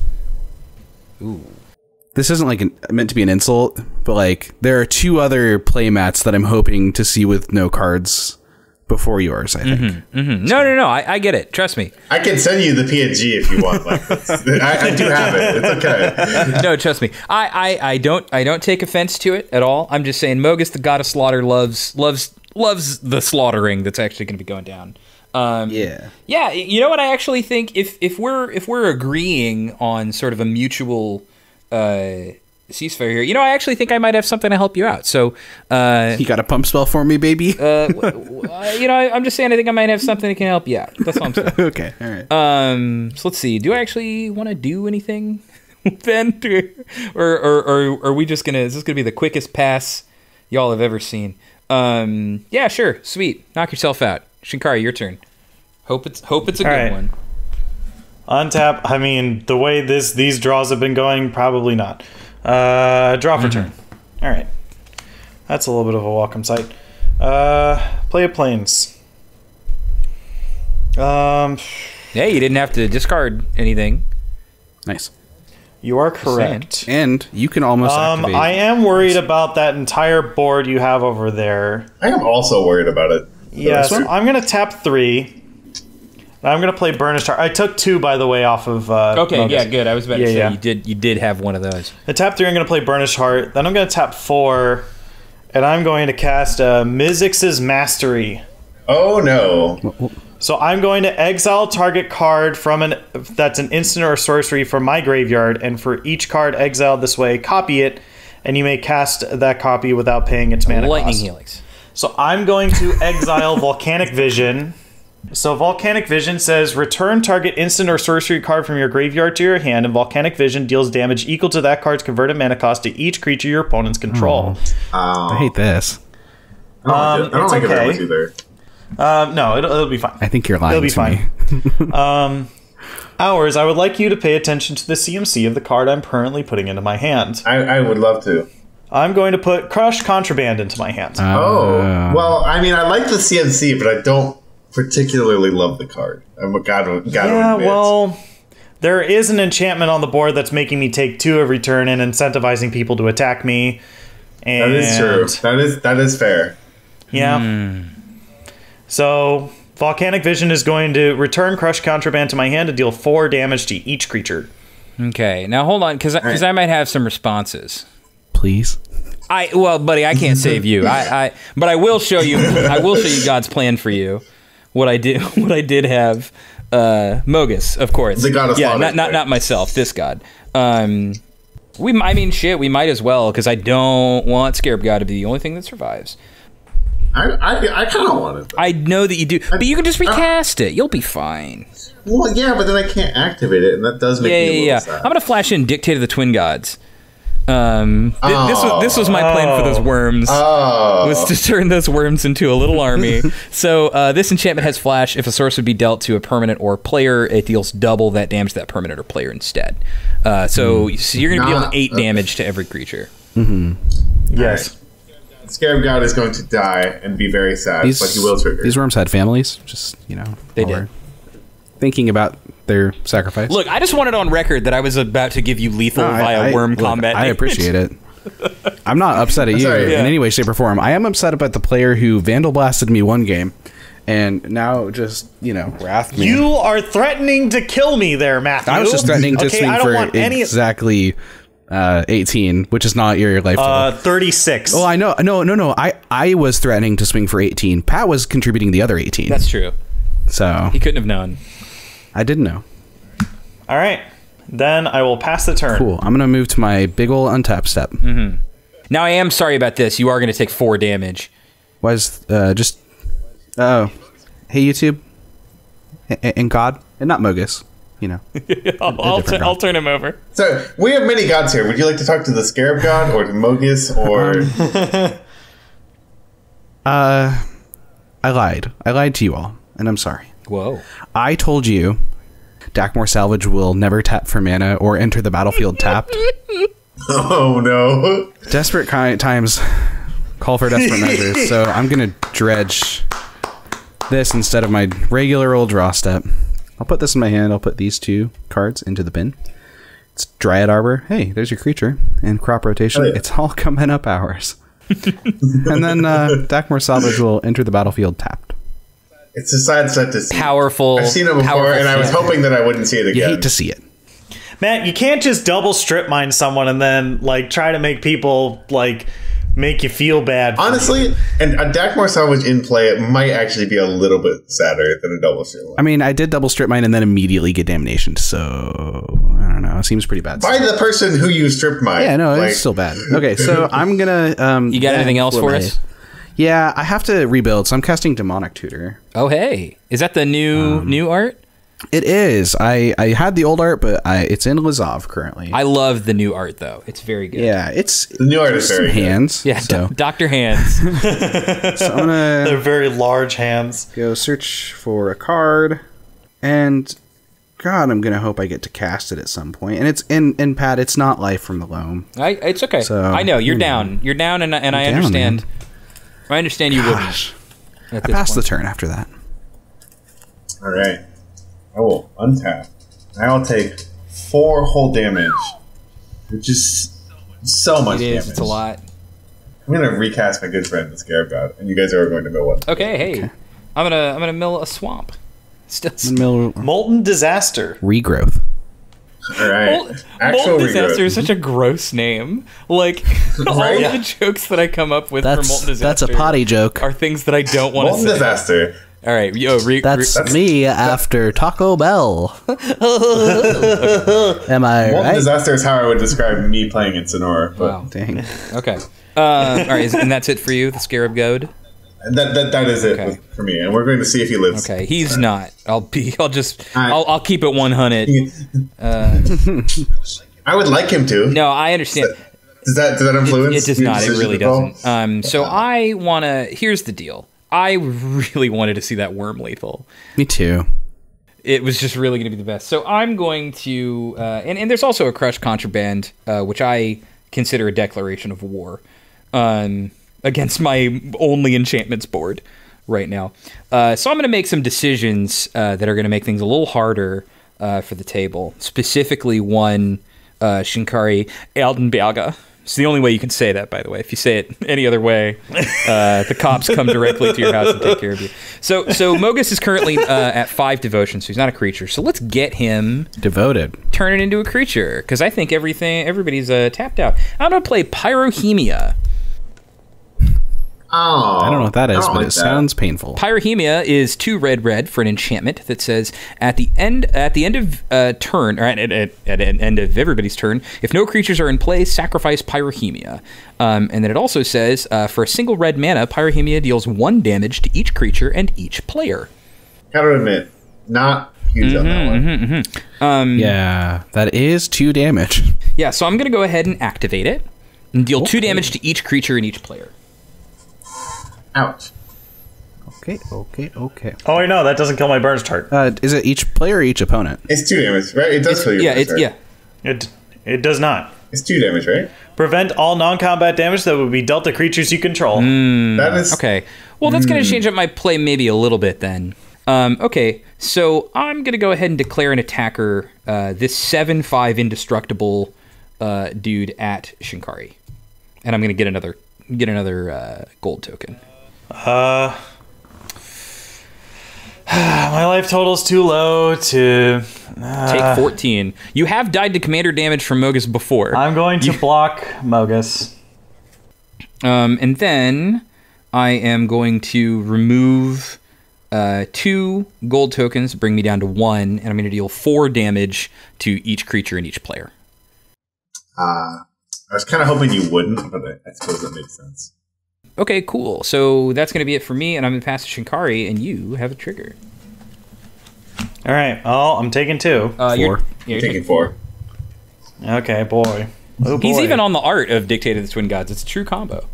A: Ooh.
C: This isn't like an, meant to be an insult, but like there are two other playmats that I'm hoping to see with no cards before yours. I think.
A: No, no, no. I, I get it. Trust me.
B: I can send you the PNG if you want. Like, I, I do have it. It's okay. [laughs]
A: No, trust me. I, I, I don't I don't take offense to it at all. I'm just saying Mogis the God of Slaughter loves loves loves the slaughtering that's actually going to be going down. Um,
C: Yeah.
A: Yeah, you know what? I actually think if if we're if we're agreeing on sort of a mutual uh, ceasefire here, you know, I actually think I might have something to help you out. So, uh,
C: You got a pump spell for me, baby?
A: uh, uh, you know, I, I'm just saying I think I might have something that can help you out. That's all I'm saying. [laughs]
C: okay. All right.
A: Um, so let's see. Do I actually want to do anything [laughs] then, Do- or, or or are we just gonna? Is this gonna be the quickest pass y'all have ever seen? Um, yeah, sure, sweet. Knock yourself out, Shinkari. Your turn. Hope it's hope it's a
D: All
A: good
D: right.
A: one.
D: Untap. I mean, the way this these draws have been going, probably not. Uh, draw for turn. All right, that's a little bit of a welcome sight. Uh, play of planes. Um,
A: Yeah, you didn't have to discard anything.
C: Nice.
D: You are correct.
C: And you can almost
D: Um,
C: activate.
D: I am worried about that entire board you have over there.
B: I am also worried about it.
D: Yes,
B: So-
D: I'm gonna tap three. I'm gonna play Burnished Heart. I took two, by the way, off of. Uh,
A: Okay,
D: Mogis.
A: yeah, good. I was about
D: Yeah,
A: to say
D: yeah.
A: you did you did have one of those.
D: At tap three, I'm going to play Burnished Heart. Then I'm going to tap four, and I'm going to cast uh, Mizzix's Mastery.
B: Oh no.
D: So I'm going to exile target card from an that's an instant or sorcery from my graveyard, and for each card exiled this way, copy it, and you may cast that copy without paying its mana
A: Lightning
D: cost.
A: helix.
D: So I'm going to exile [laughs] Volcanic Vision. So Volcanic Vision says return target instant or sorcery card from your graveyard to your hand, and Volcanic Vision deals damage equal to that card's converted mana cost to each creature your opponents control.
B: Oh,
C: I hate this.
B: I don't
D: Um,
B: like it, I don't
D: it's
B: like it very
D: okay.
B: much either.
D: Um, no, it'll, it'll be fine.
C: I think you're lying
D: It'll be
C: to
D: fine.
C: me. [laughs]
D: Um, hours. I would like you to pay attention to the CMC of the card I'm currently putting into my hand.
B: I, I would love to.
D: I'm going to put Crush Contraband into my hand.
B: Oh,
C: Uh,
B: well, I mean, I like the CMC, but I don't particularly love the card. I'm a god. god
D: yeah,
B: admit.
D: well, there is an enchantment on the board that's making me take two every turn and incentivizing people to attack me. And
B: that is true. That is that is fair.
D: Yeah.
B: Hmm.
D: So Volcanic Vision is going to return Crush Contraband to my hand to deal four damage to each creature.
A: Okay, now hold on, because because I might have some responses.
C: Please.
A: I well, buddy, I can't [laughs] save you. I, I but I will show you. I will show you God's plan for you. What I did, [laughs] what I did have, uh, Mogis, of course.
B: The god of
A: yeah, not not not myself. This god. Um, we, I mean, shit, we might as well because I don't want Scarab God to be the only thing that survives.
B: I I, I kind of want it. Though.
A: I know that you do, but you can just recast it. You'll be fine.
B: Well, yeah, but then I can't activate it, and that does make
A: Yeah,
B: me a
A: yeah,
B: little
A: yeah.
B: sad.
A: I'm gonna flash in Dictate of the Twin Gods. Um, th- this was this was my plan for those worms.
B: oh,
A: was to turn those worms into a little army. [laughs] so uh, this enchantment has flash. If a source would be dealt to a permanent or player, it deals double that damage to that permanent or player instead. Uh, so, so you're going to be dealing eight
B: uh,
A: damage to every creature. Mm -hmm.
D: Yes.
B: Scarab God is going to die and be very sad,
C: These,
B: but he will trigger.
C: These worms had families. Just, you know.
A: They
C: while
A: did.
C: Thinking about their sacrifice.
A: Look, I just wanted on record that I was about to give you lethal
C: No, I-
A: via
C: I-
A: worm
C: look,
A: combat.
C: I appreciate it. [laughs] I'm not upset at you
B: sorry.
C: in any way, shape, or form. I am upset about the player who vandal blasted me one game, and now just you know wrath me.
D: You are threatening to kill me there, Matthew.
C: I was just threatening to
D: okay,
C: swing
D: I don't
C: for
D: want any.
C: exactly uh, 18, which is not your life
D: Uh, 36.
C: Oh, I know. No, no, no. I I was threatening to swing for 18. Pat was contributing the other 18.
A: That's true.
C: so
A: He couldn't have known.
C: I didn't know.
D: All right. Then I will pass the turn.
C: Cool. I'm gonna move to my big ol' untap step. Hmm.
A: Now I am sorry about this. You are going to take four damage.
C: Was uh, just oh, hey YouTube, and God, and not Mogis. You know, [laughs]
A: I'll, I'll,
C: different
A: I'll turn him over.
B: So we have many gods here. Would you like to talk to the Scarab God or to Mogis or [laughs]
C: uh, I lied. I lied to you all, and I'm sorry.
A: Whoa.
C: I told you Dakmor Salvage will never tap for mana or enter the battlefield tapped. [laughs]
B: Oh no.
C: desperate ki- times call for desperate measures, so I'm gonna dredge this instead of my regular old draw step. I'll put this in my hand. I'll put these two cards into the bin. It's Dryad Arbor. Hey, there's your creature. And crop rotation.
B: Oh, yeah.
C: It's all [laughs] coming up ours. [laughs] and then uh, Dakmor Salvage will enter the battlefield tapped.
B: It's a sad set to see.
A: Powerful.
B: I've seen it before,
A: powerful
B: and I was
A: set.
B: hoping that I wouldn't see it again.
C: You
B: again.
C: hate to see it.
D: Matt, you can't just double strip mine someone and then like try to make people like make you feel bad.
B: Honestly, and a Dakmor Salvage in play, it might actually be a little bit sadder than a double shield.
C: I mean, I did double strip mine and then immediately get damnation, so I don't know. It seems pretty bad.
B: By the person who you stripped mine.
C: Yeah, no,
B: Like,
C: it's still bad. [laughs] Okay, so I'm gonna. Um,
A: You got
C: yeah,
A: anything else for
C: am
A: us?
C: Yeah, I have to rebuild, so I'm casting Demonic Tutor.
A: Oh, hey. Is that the new
C: Um,
A: new art?
C: It is. I I had the old art, but I it's in Lazav currently.
A: I love the new art, though. It's very good.
C: yeah, it's
B: The new art is
C: some
B: very good.
C: hands.
A: Yeah,
C: so, [laughs]
A: Dr. Hands. [laughs]
C: so [laughs] I'm
D: They're very large hands.
C: go search for a card, and God, I'm gonna hope I get to cast it at some point. And it's in in Pat. It's not life from the loam.
A: I, it's okay.
C: So,
A: I know you're
C: you know.
A: down. You're down, and, and I
C: down,
A: understand.
C: man.
A: I understand you
C: Gosh,
A: wouldn't.
C: I passed the turn after that.
B: All right. I will untap. I will take four whole damage, which is so much
A: It is.
B: damage.
A: It's a lot.
B: I'm gonna recast my good friend, the Scarab God, and you guys are going to know what.
A: Okay, hey, I'm gonna I'm gonna mill a swamp. [laughs] Still,
C: Mill
D: Molten disaster.
C: regrowth.
B: All right.
A: Molt,
B: Actual
A: Molten Disaster is such a gross name. Like [laughs] [laughs] all
B: Right?
A: of the jokes that I come up with for molten disaster.
C: that's
A: Disaster
C: a potty joke.
A: are things that I don't want to say.
B: Molten disaster.
A: All right, yo, re,
C: That's
A: re-
C: me after Taco Bell. [laughs] Am I
B: Molten
C: right?
B: disaster is how I would describe me playing in Sonora. But
A: wow.
C: Dang.
A: Okay. Um, all right, is- and that's it for you, the Scarab God.
B: that, that that is it
A: Okay.
B: for me, and we're going to see if he lives.
A: Okay, he's not. I'll be. I'll just.
B: right.
A: I'll, I'll keep it 100. [laughs]
B: I would like him to.
A: No, I understand.
B: Does that does that influence?
A: It does not. It really doesn't. Um, so I want to. Here's the deal. I really wanted to see that worm lethal.
C: Me too.
A: It was just really going to be the best. So I'm going to. Uh, and, and there's also a crush contraband, uh, which I consider a declaration of war um, against my only enchantments board right now. Uh, so I'm going to make some decisions uh, that are going to make things a little harder uh, for the table. Specifically, one uh, Shinkari Eldenberger. It's the only way you can say that, by the way. If you say it [laughs] any other way, uh, the cops come directly to your house and take care of you. So, so Mogis is currently uh, at five devotion, so he's not a creature. So let's get him
C: Devoted.
A: turn it into a creature because I think everything everybody's uh, tapped out. I'm gonna play Pyrohemia.
B: Oh,
C: I don't know what that is, but
B: like
C: it sounds painful.
A: Pyrohemia is two red red for an enchantment that says at the end at the end of uh, turn or at, at, at, at an end of everybody's turn, if no creatures are in play, sacrifice Pyrohemia. Um, and then it also says uh, for a single red mana, Pyrohemia deals one damage to each creature and each player.
B: Gotta admit, not huge on
A: Mm-hmm,
B: that one.
C: Yeah, that is two damage.
A: Yeah, so I'm gonna go ahead and activate it and deal two damage to each creature and each player.
B: Ouch.
C: Okay, okay, okay.
D: Oh wait, no, that doesn't kill my Burnished Heart.
C: Uh, is it each player or each opponent?
B: It's two damage, right? It does kill you.
A: Yeah,
B: first,
A: it's
B: right?
A: yeah.
D: It it does not.
B: It's two damage, right?
D: Prevent all non-combat damage that would be dealt to creatures you control.
B: That is
A: Okay. Well, that's going to change up my play maybe a little bit then. Um, okay, so I'm going to go ahead and declare an attacker, uh, this 7 5 indestructible uh, dude at Shinkari. And I'm going to get another get another uh, gold token. [sighs]
D: My life total's too low to.
A: Take 14. You have died to commander damage from Mogis before.
D: I'm going to block Mogis.
A: Um, and then I am going to remove uh, two gold tokens, bring me down to one, and I'm going to deal four damage to each creature and each player.
B: Uh, I was kind of hoping you wouldn't, but I, I suppose that makes sense.
A: Okay, cool. So that's going to be it for me, and I'm going to pass to Shinkari, and you have a trigger.
D: All right. Oh, I'm taking two.
A: Uh, you're-
C: Four.
A: yeah, you're
B: Taking four.
D: Okay, boy. Oh,
A: He's
D: boy.
A: even on the art of Dictate of the Twin Gods. It's a true combo.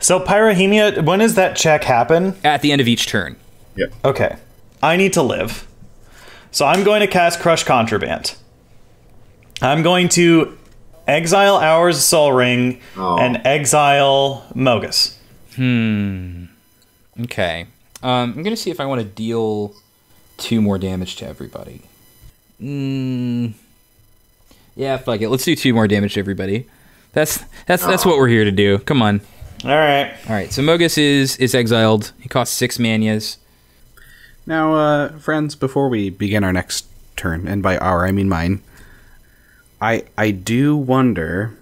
D: So Pyrohemia, when does that check happen?
A: At the end of each turn.
B: Yep.
D: Okay. I need to live. So I'm going to cast Crush Contraband. I'm going to exile Hours of Sol Ring
B: Oh.
D: and exile Mogis. Hmm.
A: Okay. Um, I'm going to see if I want to deal two more damage to everybody. Mm, yeah, fuck it. Let's do two more damage to everybody. That's that's that's what we're here to do. Come on.
D: All right.
A: All right. So Mogis is is exiled. He costs six manias.
C: Now, uh, friends, before we begin our next turn, and by our I mean mine, I I do wonder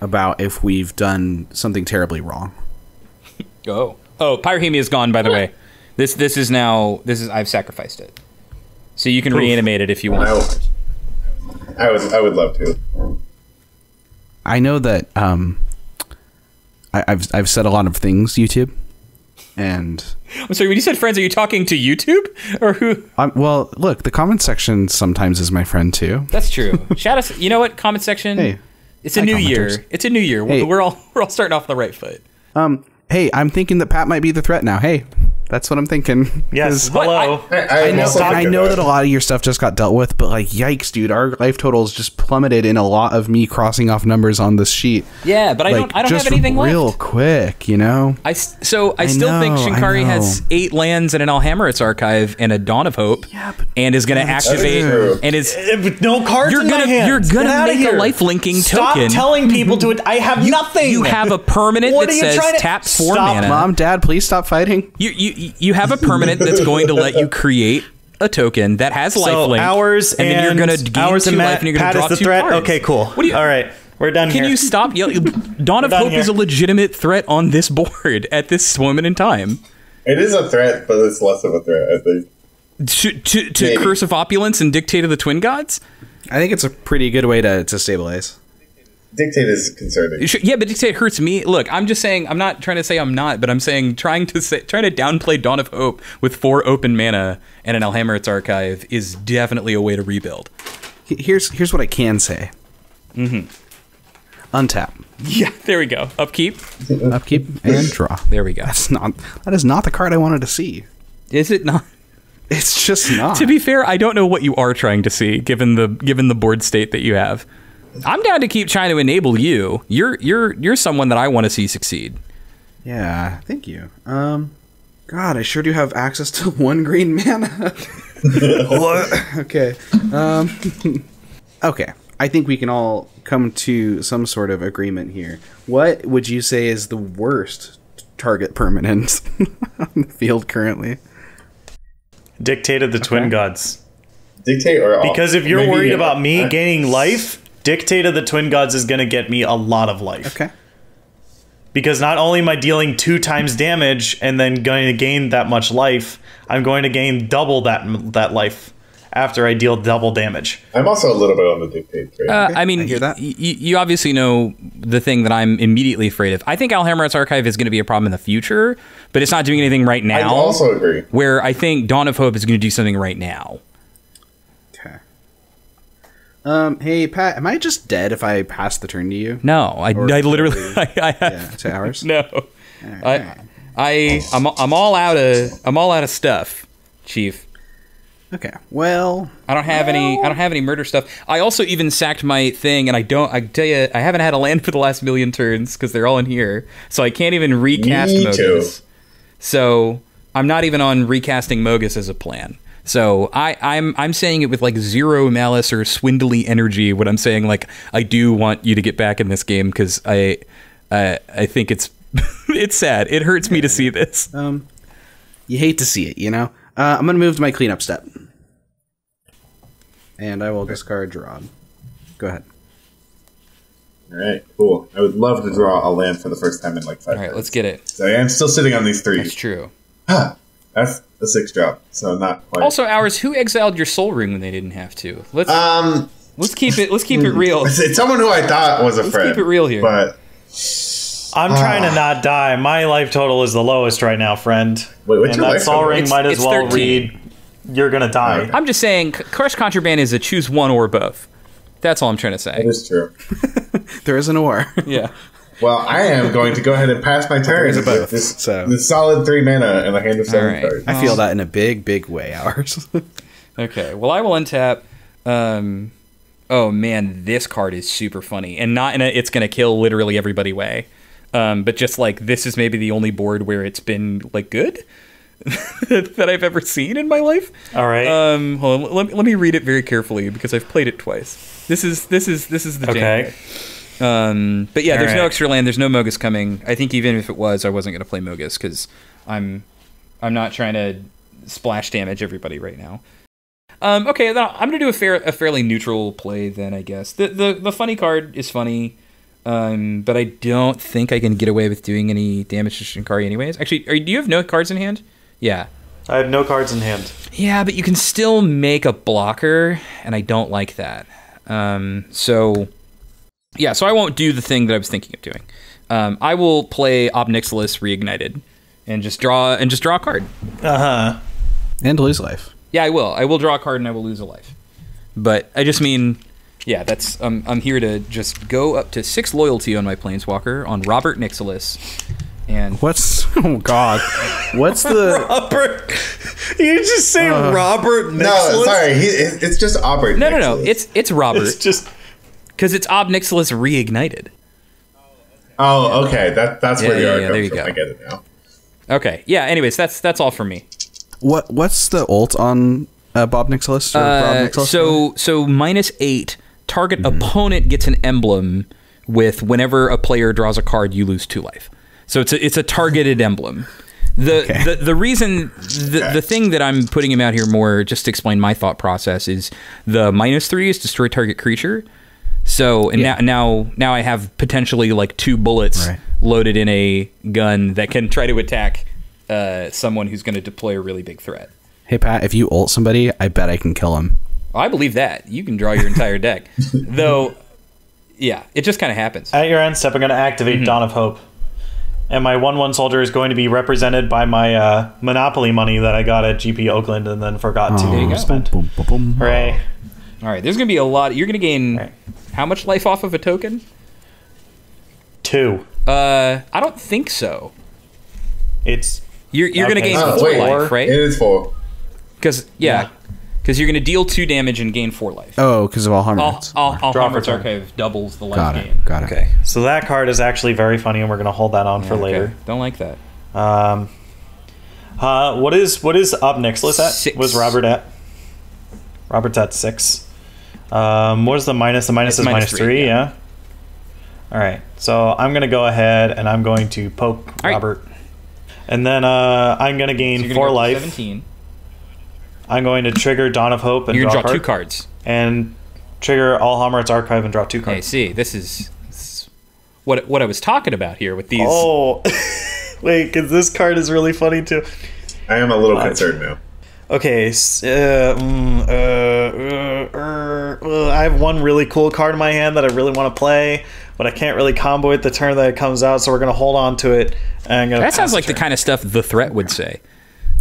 C: about if we've done something terribly wrong. [laughs]
A: Oh. Oh, Pyrohemia is gone. By the way, [laughs] this this is now this is I've sacrificed it. So you can reanimate it if you
B: I
A: want.
B: would, I would, I would love to.
C: I know that um, I, I've I've said a lot of things YouTube, and
A: I'm sorry. When you said friends, are you talking to YouTube or who?
C: I'm, well, look, the comment section sometimes is my friend too.
A: That's true. Shout us. You know what? Comment section.
C: Hey.
A: it's a new
C: commenters.
A: year. It's a new year.
C: Hey.
A: We're all [laughs] we're all starting off on the right foot.
C: Um, hey, I'm thinking that Pat might be the threat now. Hey, that's what I'm thinking.
D: Yes.
C: 'Cause
A: What?
D: Hello.
B: I, I,
C: I know, I know that a lot of your stuff just got dealt with, but like, yikes, dude, our life totals just plummeted in a lot of me crossing off numbers on this sheet.
A: Yeah, but I don't. I don't
C: just
A: have anything
C: real
A: left.
C: quick, you know.
A: I s- so I,
C: I
A: still think
C: know, I
A: Shinkari has eight lands and an Alhammarret's archive and a Dawn of Hope,
C: Yeah,
A: and is going to activate
B: true.
A: and is
D: Uh, with No cards
A: You're
D: in
A: gonna-
D: hand.
A: you're gonna
D: Get outta
A: make a life-linking
D: Stop
A: token.
D: telling people to it. I have nothing.
A: you have a permanent that says
D: to-
A: tap four
D: Stop,
A: mana.
C: Mom, Dad, please stop fighting.
A: You you you have a permanent that's going to let you create a token that has
D: so
A: lifelink.
D: hours
A: and then you're going to gain
D: hours
A: two
D: and
A: life, and you're going to draw
D: the
A: two
D: threat.
A: cards.
D: Okay, cool.
A: What do you?
D: All right, we're done
A: Can
D: here.
A: you stop yelling? Dawn of Hope is a legitimate threat on this [laughs] board at this moment in time.
B: It is a threat, but it's less of a threat, I think.
A: To, to, to Curse of Opulence and Dictate of the Twin Gods?
C: I think it's a pretty good way to, to stabilize.
B: Dictate is concerning.
A: Sure, Yeah, but Dictate hurts me. Look, I'm just saying, I'm not trying to say I'm not, but I'm saying trying to say, trying to downplay Dawn of Hope with four open mana and an Alhammarret's archive is definitely a way to rebuild.
C: Here's here's what I can say. Mm-hmm. Untap, [laughs]
A: Yeah, there we go. Upkeep. [laughs]
C: upkeep, and draw.
A: There we go.
C: That's not. That is not the card I wanted to see.
A: Is it not?
C: It's just not.
A: To be fair, I don't know what you are trying to see, given the given the board state that you have. I'm down to keep trying to enable you. You're you're you're someone that I want to see succeed.
C: Yeah, thank you. Um, God, I sure do have access to [laughs] one green mana. [laughs] okay. Um, [laughs] okay. I think we can all come to some sort of agreement here. What would you say is the worst target permanent on the field currently?
D: Dictated the twin gods.
B: Dictate or all-
D: Because if you're
B: maybe-
D: worried about me
B: uh,
D: gaining life, Dictate of the Twin Gods is going to get me a lot of life.
C: Okay.
D: Because not only am I dealing two times damage and then going to gain that much life, I'm going to gain double that that life after I deal double damage.
B: I'm also a little bit on the dictate train.
A: Uh, I mean,
C: I hear that.
A: y- y- you obviously know the thing that I'm immediately afraid of. I think Alhammarret's Archive is going to be a problem in the future, but it's not doing anything right now.
B: I also agree.
A: where I think Dawn of Hope is going to do something right now.
C: Okay. Um, hey Pat, am I just dead if I pass the turn to you?
A: No, I,
C: Or
A: I literally, [laughs] I, I have
C: Yeah, to ours.
A: no. I, I, I'm, I'm all out of, I'm all out of stuff, Chief.
C: Okay. Well,
A: I don't have any. I don't have any murder stuff. I also even sacked my thing, and I don't. I tell you, I haven't had a land for the last million turns because they're all in here, so I can't even recast
B: Me
A: Mogis.
B: too.
A: So I'm not even on recasting Mogis as a plan. So I, I'm I'm saying it with like zero malice or swindly energy. What I'm saying, like I do want you to get back in this game because I, I I think it's [laughs] it's sad. It hurts me to see this. [laughs]
C: um, you hate to see it, you know. Uh, I'm going to move to my cleanup step. And I will discard Gerard. Go ahead.
B: All right, cool. I would love to draw a land for the first time in like five.
A: All right,
B: minutes.
A: let's get it.
B: So I am still sitting on these three.
A: That's true.
B: That's a six drop, so not quite.
A: Also, Hours, who exiled your Sol Ring when they didn't have to? Let's
B: um,
A: let's keep it let's keep it [laughs] real.
B: it's, it's someone who I thought was a
A: Let's
B: friend.
A: keep it real here.
B: But
D: I'm trying to not die. My life total is the lowest right now, friend.
B: Wait, what's
D: and
B: your
D: that
B: life
D: Sol ring
A: It's-
D: might as well
A: 13.
D: read. You're gonna die.
B: Okay.
A: I'm just saying, c- crush contraband is a choose one or both. That's all I'm trying to say.
B: it is true. [laughs]
C: There is an or.
A: Yeah.
B: Well, I am going to go ahead and pass my turn
C: is a
B: with
C: both,
B: this,
C: so-
B: this solid three mana and a hand of seven
A: right.
B: cards.
C: I feel that in a big, big way, [laughs] ours.
A: Okay. Well, I will untap. Um, oh man, this card is super funny, and not in a it's gonna kill literally everybody way. Um, but just like this is maybe the only board where it's been like good [laughs] that I've ever seen in my life.
D: All right.
A: Um, hold on, let, me- let me read it very carefully because I've played it twice. This is this is this is the jam.
D: okay.
A: Um, but yeah, there's no extra land. There's no Mogis coming. I think even if it was, I wasn't going to play Mogis because I'm I'm not trying to splash damage everybody right now. Um, okay, then I'm going to do a fair a fairly neutral play then. I guess the the the funny card is funny, um, but I don't think I can get away with doing any damage to Shinkari anyways. Actually, are, do you have no cards in hand? Yeah.
D: I have no cards in hand.
A: Yeah, but you can still make a blocker, and I don't like that. Um, so, yeah, so I won't do the thing that I was thinking of doing. Um, I will play Ob Nixilis Reignited and just draw and just draw a card.
D: Uh huh.
C: and lose life.
A: Yeah, I will. I will draw a card and I will lose a life. But I just mean, yeah, that's um, I'm here to just go up to six loyalty on my Planeswalker on Robert Nixilis. And
C: What's. [laughs] Oh, God. What's the. [laughs]
D: Robert, you just say
A: Uh,
D: Robert
B: No, sorry, he, it's just Auburn.
A: no, no, no, it's it's Robert
D: It's just
A: because it's Ob Nixilis Reignited.
B: Oh, okay. That that's
A: Yeah,
B: where the
A: yeah,
B: art
A: yeah, there you
B: from.
A: go.
B: I get it now.
A: Okay, yeah. Anyways, that's that's all from me.
C: What What's the ult on uh, Bob Nicholas? Or
A: Uh,
C: Nicholas?
A: so so minus eight. Target
C: Mm-hmm.
A: opponent gets an emblem with whenever a player draws a card, you lose two life. So it's a it's a targeted [laughs] emblem. The,
C: Okay.
A: the the reason the, the thing that I'm putting him out here more just to explain my thought process is the minus three is destroy target creature. So and now now now I have potentially like two bullets
C: Right.
A: loaded in a gun that can try to attack uh, someone who's going to deploy a really big threat.
C: Hey, Pat, if you ult somebody, I bet I can kill him.
A: I believe that. You can draw your entire deck. [laughs] Though, yeah, it just kind of happens.
D: at your end step. I'm going to activate
A: Mm-hmm.
D: Dawn of Hope, and my one-one soldier is going to be represented by my uh, Monopoly money that I got at GP Oakland and then forgot
C: Oh,
D: to spend.
C: Boom, boom, boom.
D: Hooray!
A: All right, there's going to be a lot. You're going to gain
D: Right.
A: how much life off of a token?
D: Two.
A: Uh, I don't think so.
D: It's
A: You're, you're going to gain
B: Oh,
A: four
B: wait.
A: life,
B: It
A: right?
B: is four.
A: Because yeah, because you're going to deal two damage and gain four life.
C: Oh, because of all harm
A: All,
C: rates.
A: all, all
D: Draw for
A: Hammer's
D: turn.
A: Archive doubles the life
C: Got
A: gain.
C: it. Got it.
A: Okay.
D: so that card is actually very funny, and we're going to hold that on for
A: Okay.
D: later.
A: Don't like that.
D: Um, uh, what is what is up Nicholas at?
A: Six.
D: Was Robert at? Robert's at six. Um, what is the minus? The minus
A: It's
D: is
A: minus
D: minus
A: three,
D: three.
A: yeah.
D: Yeah. All right. So I'm gonna go ahead and I'm going to poke
A: right.
D: Robert, and then uh, I'm gonna gain
A: So you're
D: four
A: gonna go
D: life.
A: 17.
D: I'm going to trigger Dawn of Hope and
A: You're
D: draw,
A: draw two cards.
D: and trigger Alhammarret's Archive and draw two
A: Okay,
D: cards.
A: see, this is, this is what what I was talking about here with these.
D: Oh, [laughs] wait, because this card is really funny too.
B: I am a little concerned now.
D: Okay, uh, mm, uh, uh, uh, uh, I have one really cool card in my hand that I really want to play, but I can't really combo it the turn that it comes out, so we're gonna hold on to it. And I'm gonna
A: That sounds like the
D: turn.
A: kind of stuff the threat would say.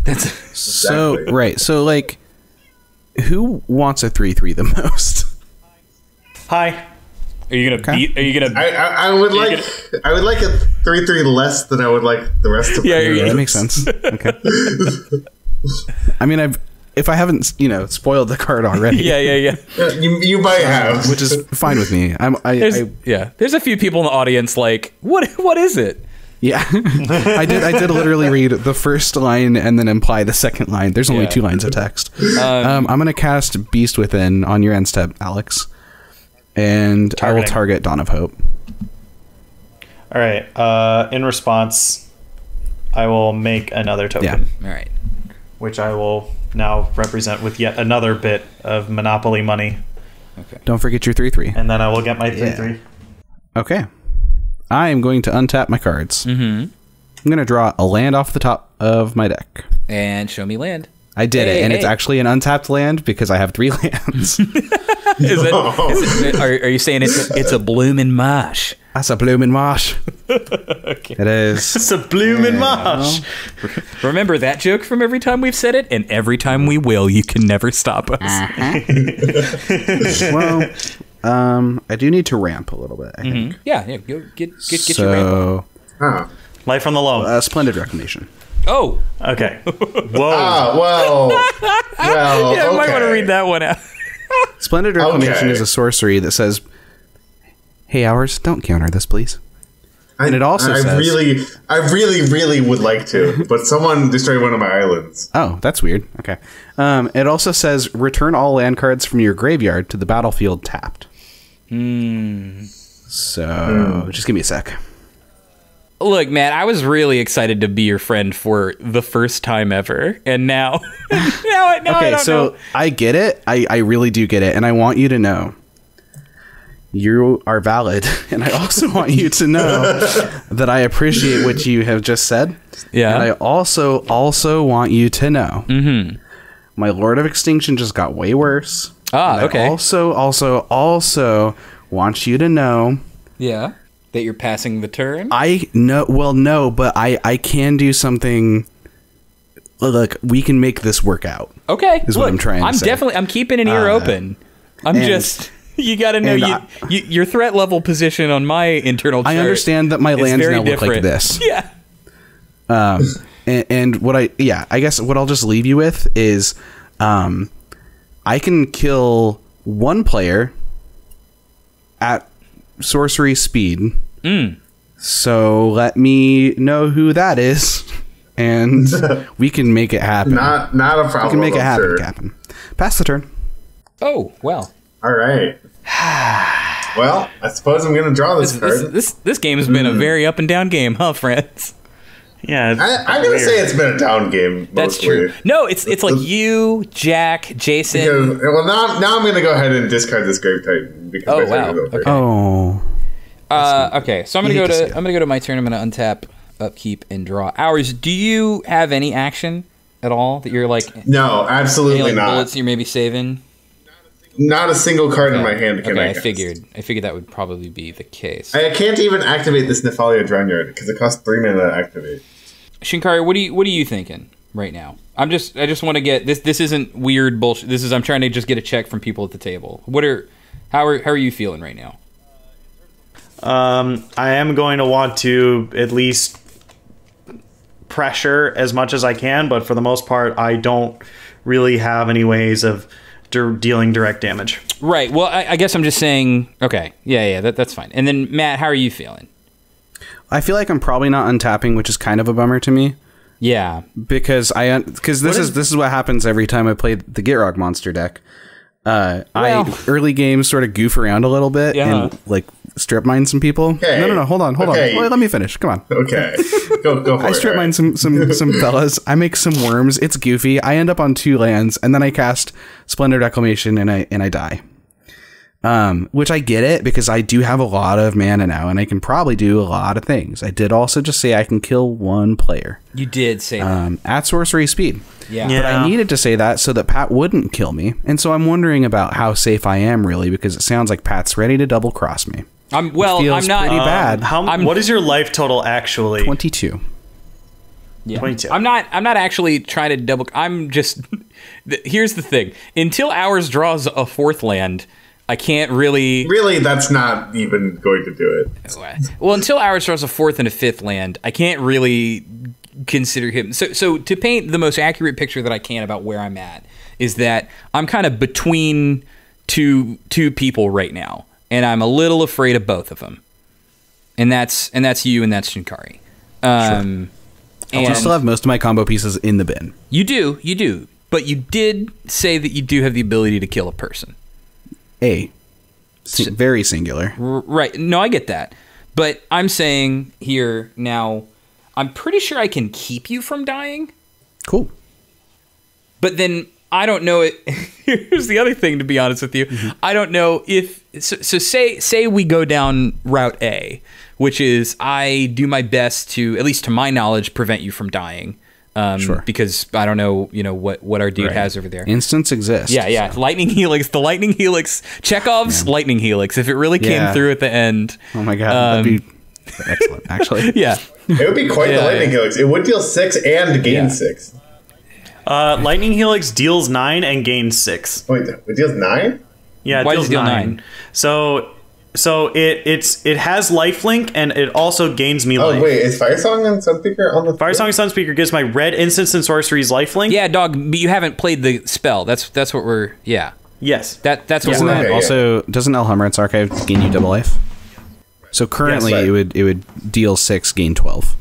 A: That's [laughs]
C: So right, so like, who wants a three three the [laughs] most?
D: Hi.
A: are you gonna beat? Are you gonna?
B: I, I, I would
A: You're
B: like I would like a three three less than I would like the rest of.
A: Yeah, you're-
C: Yeah,
B: heroes.
C: that makes sense. [laughs] Okay. I mean, I've if I haven't you know spoiled the card already,
A: yeah, yeah, yeah. [laughs]
B: Yeah, You you might have,
C: which is [laughs] fine with me. I'm I,
A: There's,
C: I
A: yeah, there's a few people in the audience like, what? What is it?
C: yeah. [laughs] I did I did literally read the first line and then imply the second line. There's only
A: Yeah.
C: two lines of text. Um, I'm gonna cast Beast Within on your end step, Alex, and I will target Dawn of Hope.
D: All right. Uh, in response, I will make another token.
C: Yeah.
A: All right.
D: Which I will now represent with yet another bit of Monopoly money, Okay.
C: Don't forget your three three.
D: and then I will get my three
C: Yeah.
D: three.
C: Okay. I am going to untap my cards. Mm-hmm. I'm going to draw a land off the top of my deck.
A: And show me land.
C: I did
A: Hey,
C: it, and it's actually an untapped land because I have three [laughs] lands. [laughs]
A: Is it, [laughs] is it, are, are you saying it's a, it's a blooming marsh?
C: That's a blooming marsh. It is. [laughs]
D: It's a bloomin' marsh.
A: Remember that joke from every time we've said it, and every time we will. You can never stop us. [laughs]
C: well, um, I do need to ramp a little bit. I think.
A: Yeah, yeah. Go get get, get your ramp.
C: so,
B: Huh.
D: Life on the low.
C: uh, splendid reclamation.
A: Oh,
D: Okay. [laughs] Whoa.
B: Ah, well, well.
A: yeah, I might want to read that one out.
C: Splendid reclamation
B: Okay.
C: is a sorcery that says, "Hey, ours, don't counter this, please." And it also
B: I
C: says-
B: really, I really, really would like to, but someone destroyed one of my islands. [laughs]
C: Oh, that's weird. Okay. Um, it also says, "Return all land cards from your graveyard to the battlefield tapped."
A: Hmm.
C: So, just give me a sec.
A: Look, man, I was really excited to be your friend for the first time ever, and now, [laughs] now, I- now I
C: okay,
A: don't
C: so
A: know.
C: I get it. I, I really do get it. And I want you to know you are valid. [laughs] And I also [laughs] want you to know that I appreciate what you have just said.
A: Yeah.
C: And I also, also want you to know mm-hmm. my Lord of Extinction just got way worse.
A: Ah, okay.
C: also, also, also want you to know
A: Yeah, that you're passing the turn.
C: I know. Well, no, but I I can do something. Look, we can make this work out.
A: Okay,
C: Is what I'm trying to
A: I'm definitely I'm keeping an ear
C: Uh,
A: open. I'm just you got to know you,
C: I-
A: you, your threat level position on my internal.
C: I understand that my lands
A: very
C: now look like this. [laughs]
A: Yeah.
C: Um, and, and what I yeah, I guess what I'll just leave you with is, um, I can kill one player at sorcery speed.
A: Hmm.
C: So let me know who that is, [laughs] and we can make it happen.
B: Not, not a problem.
C: we can make it
B: I'm
C: happen,
B: sure.
C: Captain. Pass the turn.
A: Oh well.
B: All right. [sighs] well, I suppose I'm going to draw this,
A: This,
B: card.
A: this this this game has been a very up and down game, huh, friends?
D: Yeah.
B: I, I'm going to say it's been a down game.
A: That's true. No, it's it's like you, Jack, Jason.
B: Because, well, now, now I'm going to go ahead and discard this Grave Titan because
A: Oh, wow. Okay.
C: Oh,
A: Uh, okay, so I'm gonna
C: You
A: go
C: hate to
A: to. I'm gonna go to my turn. I'm gonna untap, upkeep, and draw. Hours. Do you have any action at all that you're like
B: No, absolutely
A: like
B: not.
A: bullets you're maybe saving?
B: Not a single card in my hand can
A: okay,
B: I
A: I
B: cast.
A: figured. I figured that would probably be the case.
B: I can't even activate this Nephalia Drownyard because it costs three mana to activate.
A: Shinkari, what do you what are you thinking right now? I'm just I just want to get this. This isn't weird bullshit. This is I'm trying to just get a check from people at the table. What are how are how are you feeling right now?
D: Um, I am going to want to at least pressure as much as I can, but for the most part, I don't really have any ways of de- dealing direct damage.
A: Right. Well, I, I guess I'm just saying. Okay. Yeah. Yeah. That, that's fine. And then Matt, how are you feeling?
C: I feel like I'm probably not untapping, which is kind of a bummer to me.
A: Yeah.
C: because I because this is, this is what happens every time I play the Gitrog monster deck. Uh,
A: Well-
C: I early game sort of goof around a little bit
A: Yeah.
C: and like strip mine some people.
B: Okay.
C: No, no, no, hold on, hold
B: Okay.
C: on. Wait, let me finish. Come on.
B: Okay, [laughs] go go for
C: I
B: it.
C: strip
B: all
C: mine
B: right.
C: some some [laughs] some fellas. I make some worms. It's goofy. I end up on two lands, and then I cast Splendid Reclamation, and I and I die. Um, which I get it because I do have a lot of mana now, and I can probably do a lot of things. I did also just say I can kill one player
A: You did say that.
C: um, at sorcery speed.
A: Yeah.
D: Yeah.
C: But I needed to say that so that Pat wouldn't kill me. And so I'm wondering about how safe I am really because it sounds like Pat's ready to double cross me.
A: I'm well. I'm not.
C: pretty bad.
D: How?
A: I'm-
D: what is your life total actually?
C: 22.
A: Yeah.
D: 22.
A: I'm not. I'm not actually trying to double. I'm just. [laughs] Here's the thing. Until ours draws a fourth land, I can't really.
B: Really, that's not even going to do it.
A: Well, until ours draws a fourth and a fifth land, I can't really consider him. So, so to paint the most accurate picture that I can about where I'm at is that I'm kind of between two two people right now, and I'm a little afraid of both of them. And that's and that's you and that's Shinkari. Um,
C: I
A: and
C: still have most of my combo pieces in the bin.
A: you do, you do, but you did say that you do have the ability to kill a person.
C: A. Very singular.
A: Right. No, I get that. But I'm saying here now, I'm pretty sure I can keep you from dying.
C: Cool.
A: but then I don't know it. [laughs] Here's the other thing, to be honest with you, mm-hmm. I don't know if so, so. Say say we go down route A, which is I do my best to, at least to my knowledge, prevent you from dying. Um,
C: Sure.
A: Because I don't know, you know what what our dude
C: Right.
A: has over there.
C: Instants exist.
A: Yeah, yeah. Lightning helix, the lightning helix, Chekhov's lightning helix. If it really came
C: Yeah.
A: through at the end,
C: Oh my god,
A: Um,
C: that'd be excellent. Actually, [laughs]
A: yeah.
B: It would be quite
A: Yeah,
B: the lightning
A: yeah.
B: helix. It would deal six and gain
A: Yeah.
B: six.
D: Uh, Lightning Helix deals nine and gains six.
B: Wait, it deals nine?
D: Yeah, it
A: Why
D: deals
A: does it deal
D: nine.
A: nine?
D: So, so it it's it has lifelink and it also gains me life.
B: Oh
D: life.
B: wait, is Firesong and Sunspeaker on the
D: Firesong and Sunspeaker gives my red instants and sorceries lifelink.
A: Yeah, dog. But you haven't played the spell. That's that's what we're. Yeah,
D: Yes.
A: that that's what
C: doesn't
A: we're.
C: that
B: Okay, yeah.
C: also doesn't Alhammarret's archive gain you double life? So currently,
B: Yes, right.
C: it would it would deal six, gain twelve.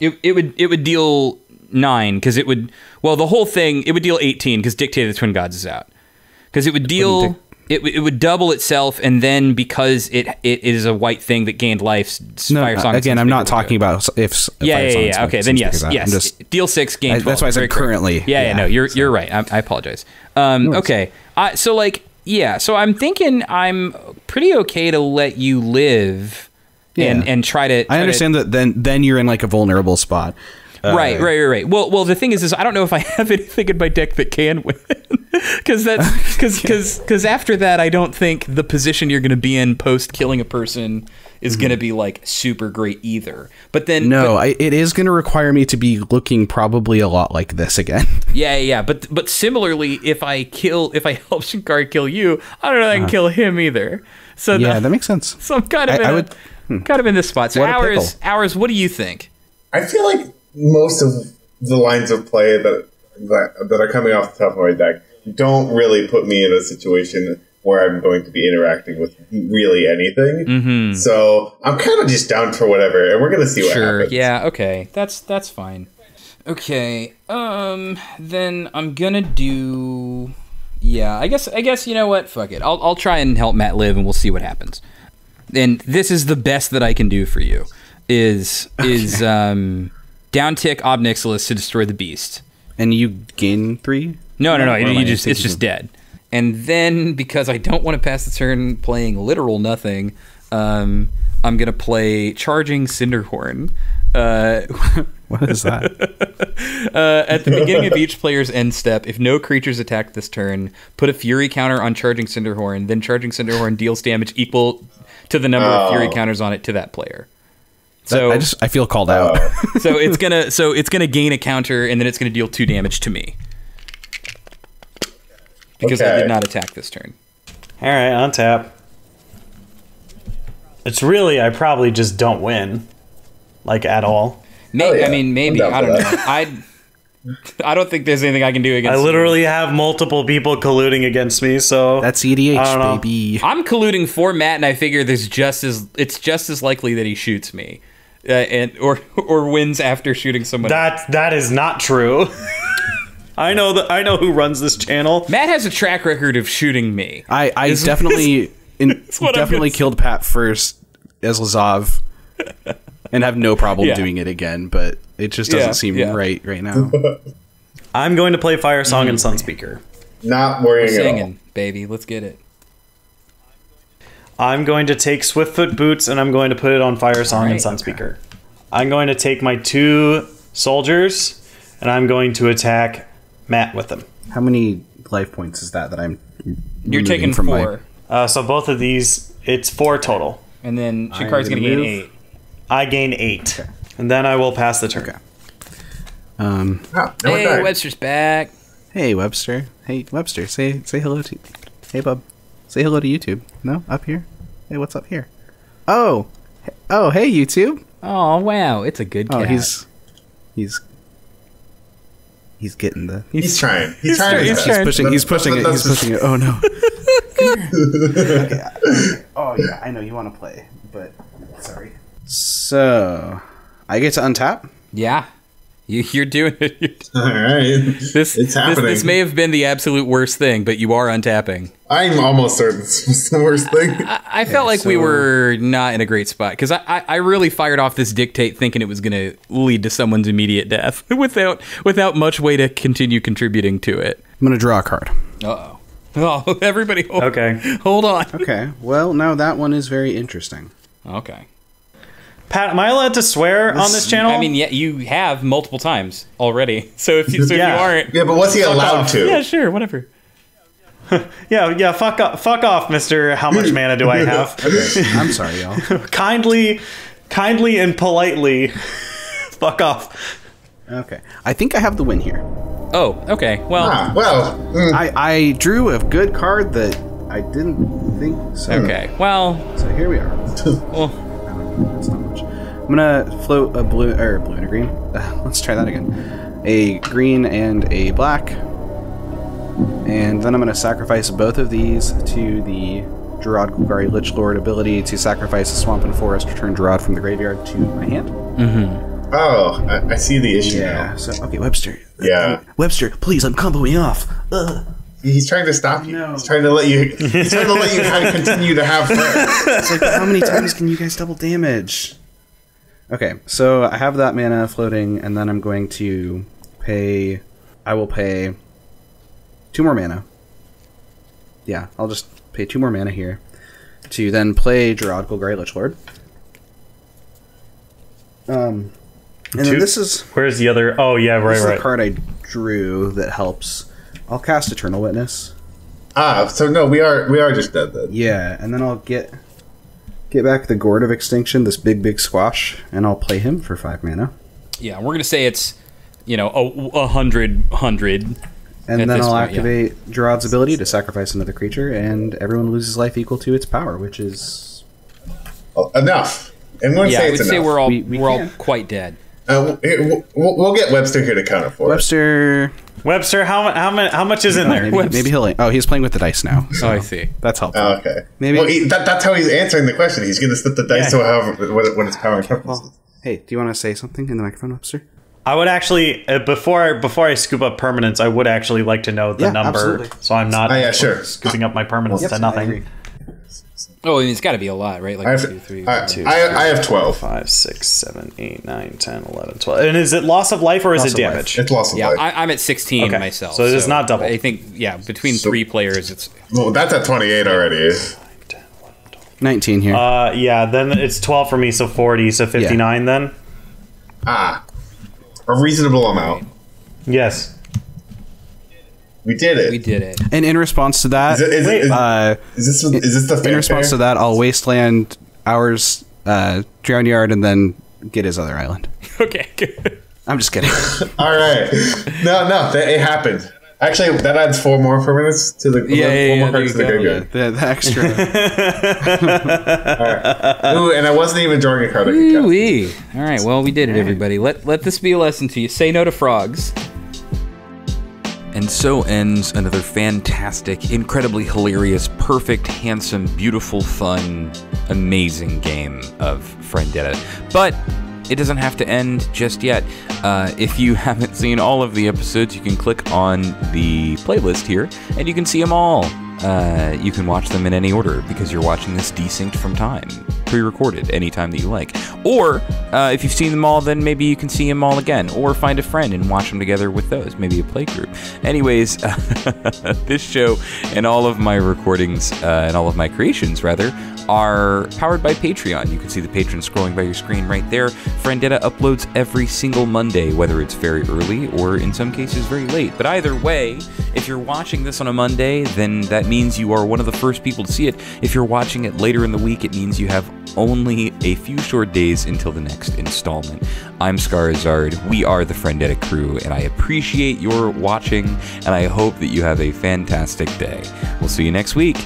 A: It, it would it would deal nine because it would. Well, the whole thing it would deal eighteen because Dictate of the Twin Gods is out. Because it would deal. It, it would double itself, and then because it it is a white thing that gained life.
C: No,
A: Firesong
C: again, I'm not talking about if. if
A: Yeah,
C: Fire
A: yeah, yeah. Okay, then yes, yes.
C: Just
A: deal six, gain
C: I-
A: 12.
C: that's why I said currently.
A: Yeah, yeah, no, you're you're right. I, I apologize. Um, okay, I, so like, yeah, so I'm thinking I'm pretty okay to let you live, and and try to.
C: I understand that. Then then you're in like a vulnerable spot. Uh,
A: right, right, right, right. Well, well, the thing is, is I don't know if I [laughs] have anything in my deck that can win, [laughs] because that's [laughs] because because because after that, I don't think the position you're going to be in post killing a person is going to be like super great either. But then,
C: Mm-hmm. No,
A: but-
C: I, it is going to require me to be looking probably a lot like this again. [laughs]
A: yeah, yeah, yeah. But but similarly, if I kill, if I help Shinkar kill you, I don't know if I can kill him either. So
C: yeah,
A: the-
C: that makes sense.
A: so I'm kind of
C: I-
A: in
C: I
A: a-
C: would- hmm.
A: kind of in this spot. So
C: What
A: hours, hours. What do you think?
B: I feel like most of the lines of play that that, that are coming off the top of my deck don't really put me in a situation where I'm going to be interacting with really anything. Mm-hmm. So I'm kind of just down for whatever, and we're gonna see what
A: Sure.
B: happens.
A: Yeah. Okay. That's that's fine. Okay. Um. Then I'm gonna do. Yeah. I guess. I guess you know what. Fuck it. I'll I'll try and help Matt live, and we'll see what happens. And this is the best that I can do for you. Is is um down tick Ob Nixilis to destroy the beast.
C: And you gain three.
A: No, no, no.
C: Or
A: You just it's just
C: of-
A: dead. And then because I don't want to pass the turn playing literal nothing, um, I'm gonna play charging Cinderhorn. Uh, [laughs]
C: What is that? [laughs]
A: uh, at the beginning of each player's end step, if no creatures attack this turn, put a Fury counter on Charging Cinderhorn. Then Charging Cinderhorn deals damage equal to the number of Fury
B: Oh.
A: counters on it to that player. So,
C: I just I feel called out. [laughs]
A: so it's gonna so it's gonna gain a counter, and then it's gonna deal two damage to me because I did not attack this turn.
D: All right, on tap. It's really I probably just don't win, like at all.
A: May
B: Oh, yeah.
A: I mean, maybe
B: I'm down
A: I
B: for
A: don't know. I I don't think there's anything I can do against.
D: I
A: you.
D: literally have multiple people colluding against me, so
C: That's
D: I don't
C: EDH,
D: know.
C: baby.
A: I'm colluding for Matt, and I figure there's just as it's just as likely that he shoots me, uh, and or [laughs] or wins after shooting someone.
D: that that is not true. [laughs] I know that I know who runs this channel.
A: Matt has a track record of shooting me.
C: I I
A: Is-
C: definitely [laughs] in, definitely
A: gonna
C: killed Pat first as Lazav, [laughs] and have no problem
A: Yeah.
C: doing it again. But it just doesn't
A: Yeah,
C: seem
A: yeah.
C: right right now. [laughs]
D: I'm going to play Firesong
A: Mm.
D: and Sunspeaker.
B: Not worrying at all.
A: Singing, baby, let's get it.
D: I'm going to take Swiftfoot Boots and I'm going to put it on Firesong and
A: Alright,
D: Sunspeaker. I'm going to take my two soldiers and I'm going to attack Matt with them.
C: How many life points is that that I'm?
A: You're taking
C: from my-
A: four,
D: Uh, so both of these, it's four total.
A: and then Shikar's gonna
C: gonna
A: gain eight.
D: I gain eight, and then I will pass the turn.
C: Okay. Um.
B: No
A: Hey,
B: died.
A: Webster's back.
C: Hey Webster. Hey Webster. Say say hello to. Hey bub. Say hello to YouTube. No, up here. Hey, what's up here? Oh. Oh, hey YouTube.
A: Oh wow, it's a good cat.
C: Oh, he's he's he's getting the
B: He's trying. He's, trying.
A: he's
B: his best.
A: trying.
C: pushing. He's
B: That's-
C: pushing it.
B: that's-
C: He's pushing it. Oh no. [laughs] okay. Oh yeah, I know you want to play, but sorry. So I get to untap.
A: yeah, You, you're doing it. [laughs]
B: All right.
A: This,
B: it's happening.
A: this may have been the absolute worst thing, but you are untapping.
B: I'm almost certain this was the worst thing.
A: I felt like we were not in a great spot because I, I, I really fired off this dictate thinking it was going to lead to someone's immediate death [laughs] without without much way to continue contributing to it.
C: I'm gonna draw a card.
A: Uh oh. [laughs] Oh, everybody, hold,
D: Okay.
A: hold on.
C: Okay. Well, now that one is very interesting.
A: Okay.
D: Pat, am I allowed to swear on this channel?
A: I mean, yeah, you have multiple times already. [laughs] So if you, so
D: Yeah.
A: if you aren't,
B: Yeah, but what's he allowed
D: off.
B: to?
A: yeah, sure, whatever. [laughs]
D: yeah, yeah. Fuck off, fuck off, Mister. How much mana do I have? [laughs]
C: I'm sorry, y'all.
D: kindly, kindly, and politely, fuck off.
C: Okay. I think I have the win here.
A: Oh, okay. Well,
B: Ah, well, mm,
C: I, I drew a good card that I didn't think so.
A: okay. Well,
C: So here we are.
A: well,
C: That's not much. I'm gonna float a blue or blue and a green. Uh, [sighs] let's try that again. A green and a black. And then I'm gonna sacrifice both of these to the Jarad Golgari Lich Lord ability to sacrifice a swamp and forest, return Jarad from the graveyard to my hand. Mm-hmm.
B: oh, I, I see the issue now.
C: So okay, Webster.
B: Yeah.
C: Webster, please, I'm comboing off. Ugh.
B: He's trying to stop you.
C: No.
B: He's trying to let you. He's trying to let you kind of continue to have [laughs] fun.
C: It's like how many times can you guys double damage? Okay, so I have that mana floating, and then I'm going to pay. I will pay two more mana. Yeah, I'll just pay two more mana here to then play Jarad Golgari Lich Lord. Um, and then this is
D: Where's the other? Oh yeah, right,
C: this is
D: right.
C: the card I drew that helps. I'll cast Eternal Witness.
B: Ah, so no, we are we are just dead then.
C: Yeah, and then I'll get get back the Gourd of Extinction, this big big squash, and I'll play him for five mana.
A: yeah, we're gonna say it's, you know, a, a hundred, hundred.
C: And then I'll
A: point, yeah.
C: activate Jarad's ability to sacrifice another creature, and everyone loses life equal to its power, which is
B: Oh, enough. I'm going to
A: Yeah,
B: say
A: I
B: it's
A: would say we're all
C: We- we
A: we, are all quite dead.
B: Uh, we'll, we'll, we'll get Webster here to counter for us.
C: Webster.
D: Webster, how how much how much is in there?
C: Maybe, maybe he'll. Oh, he's playing with the dice now.
A: Oh, I see.
C: That's helpful.
B: Oh, okay.
C: Maybe-
B: Well, he, that, that's how he's answering the question. He's going to split the dice
D: Yeah.
B: to however when, when it's power and
C: well, hey, do you want to say something in the microphone, Webster?
D: I would actually uh, before I, before I scoop up permanents, I would actually like to know the
C: Yeah,
D: number,
C: absolutely.
D: so I'm not
B: Oh, yeah, sure.
D: scooping up my permanents
C: Yep,
D: to
C: I
D: nothing.
C: Agree.
A: Oh, I mean, it's got to be a lot, right? Like
B: I have,
A: two, three.
B: I,
D: two,
B: I, I have 12.
D: Five, six, seven, eight, nine, 10, 11, 12. And is it loss of life or is it
C: of life.
D: damage?
B: It's loss of
A: yeah,
B: life.
A: I, I'm at 16
D: Okay,
A: myself.
D: so it is not double.
A: I think, yeah, between three players, it's
B: well, that's at 28 already.
C: Nineteen here.
D: Uh, yeah, then it's 12 for me, so 40, so 59 then?
B: Ah. A reasonable amount.
D: Yes.
B: We did it.
A: we did it.
C: and in response to that,
B: Is, it, is, it- is,
C: uh,
B: is this is this the
C: in
B: fanfare?
C: response to that, I'll wasteland ours, uh, Drownyard, and then get his other island. [laughs]
A: Okay, good.
C: I'm just kidding. [laughs]
B: All right. No, no, that, it happened. Actually, that adds four more permanents to the
A: Yeah, yeah,
B: four
A: yeah,
B: more
A: there
B: to the
A: go,
B: graveyard.
C: the, the extra. [laughs]
B: Ooh, and I wasn't even drawing a card I could cast.
A: Wee. All right, well, we did it, everybody. Let let this be a lesson to you. Say no to frogs. And so ends another fantastic, incredibly hilarious, perfect, handsome, beautiful, fun, amazing game of Friendetta. But it doesn't have to end just yet. Uh, if you [laughs] haven't seen all of the episodes, you can click on the playlist here and you can see them all. Uh, you can watch them in any order because you're watching this desynced from time, pre-recorded anytime that you like. Or uh, if you've seen them all, then maybe you can see them all again, or find a friend and watch them together with those, maybe a play group. Anyways, [laughs] this show and all of my recordings uh, and all of my creations, rather, are powered by Patreon. You can see the patrons scrolling by your screen right there. Friendetta uploads every single Monday, whether it's very early or in some cases very late. But either way, if you're watching this on a Monday, then that means you are one of the first people to see it. If you're watching it later in the week, it means you have only a few short days until the next installment. I'm Scarizard. We are the Friendetta crew, and I appreciate your watching, and I hope that you have a fantastic day. We'll see you next week.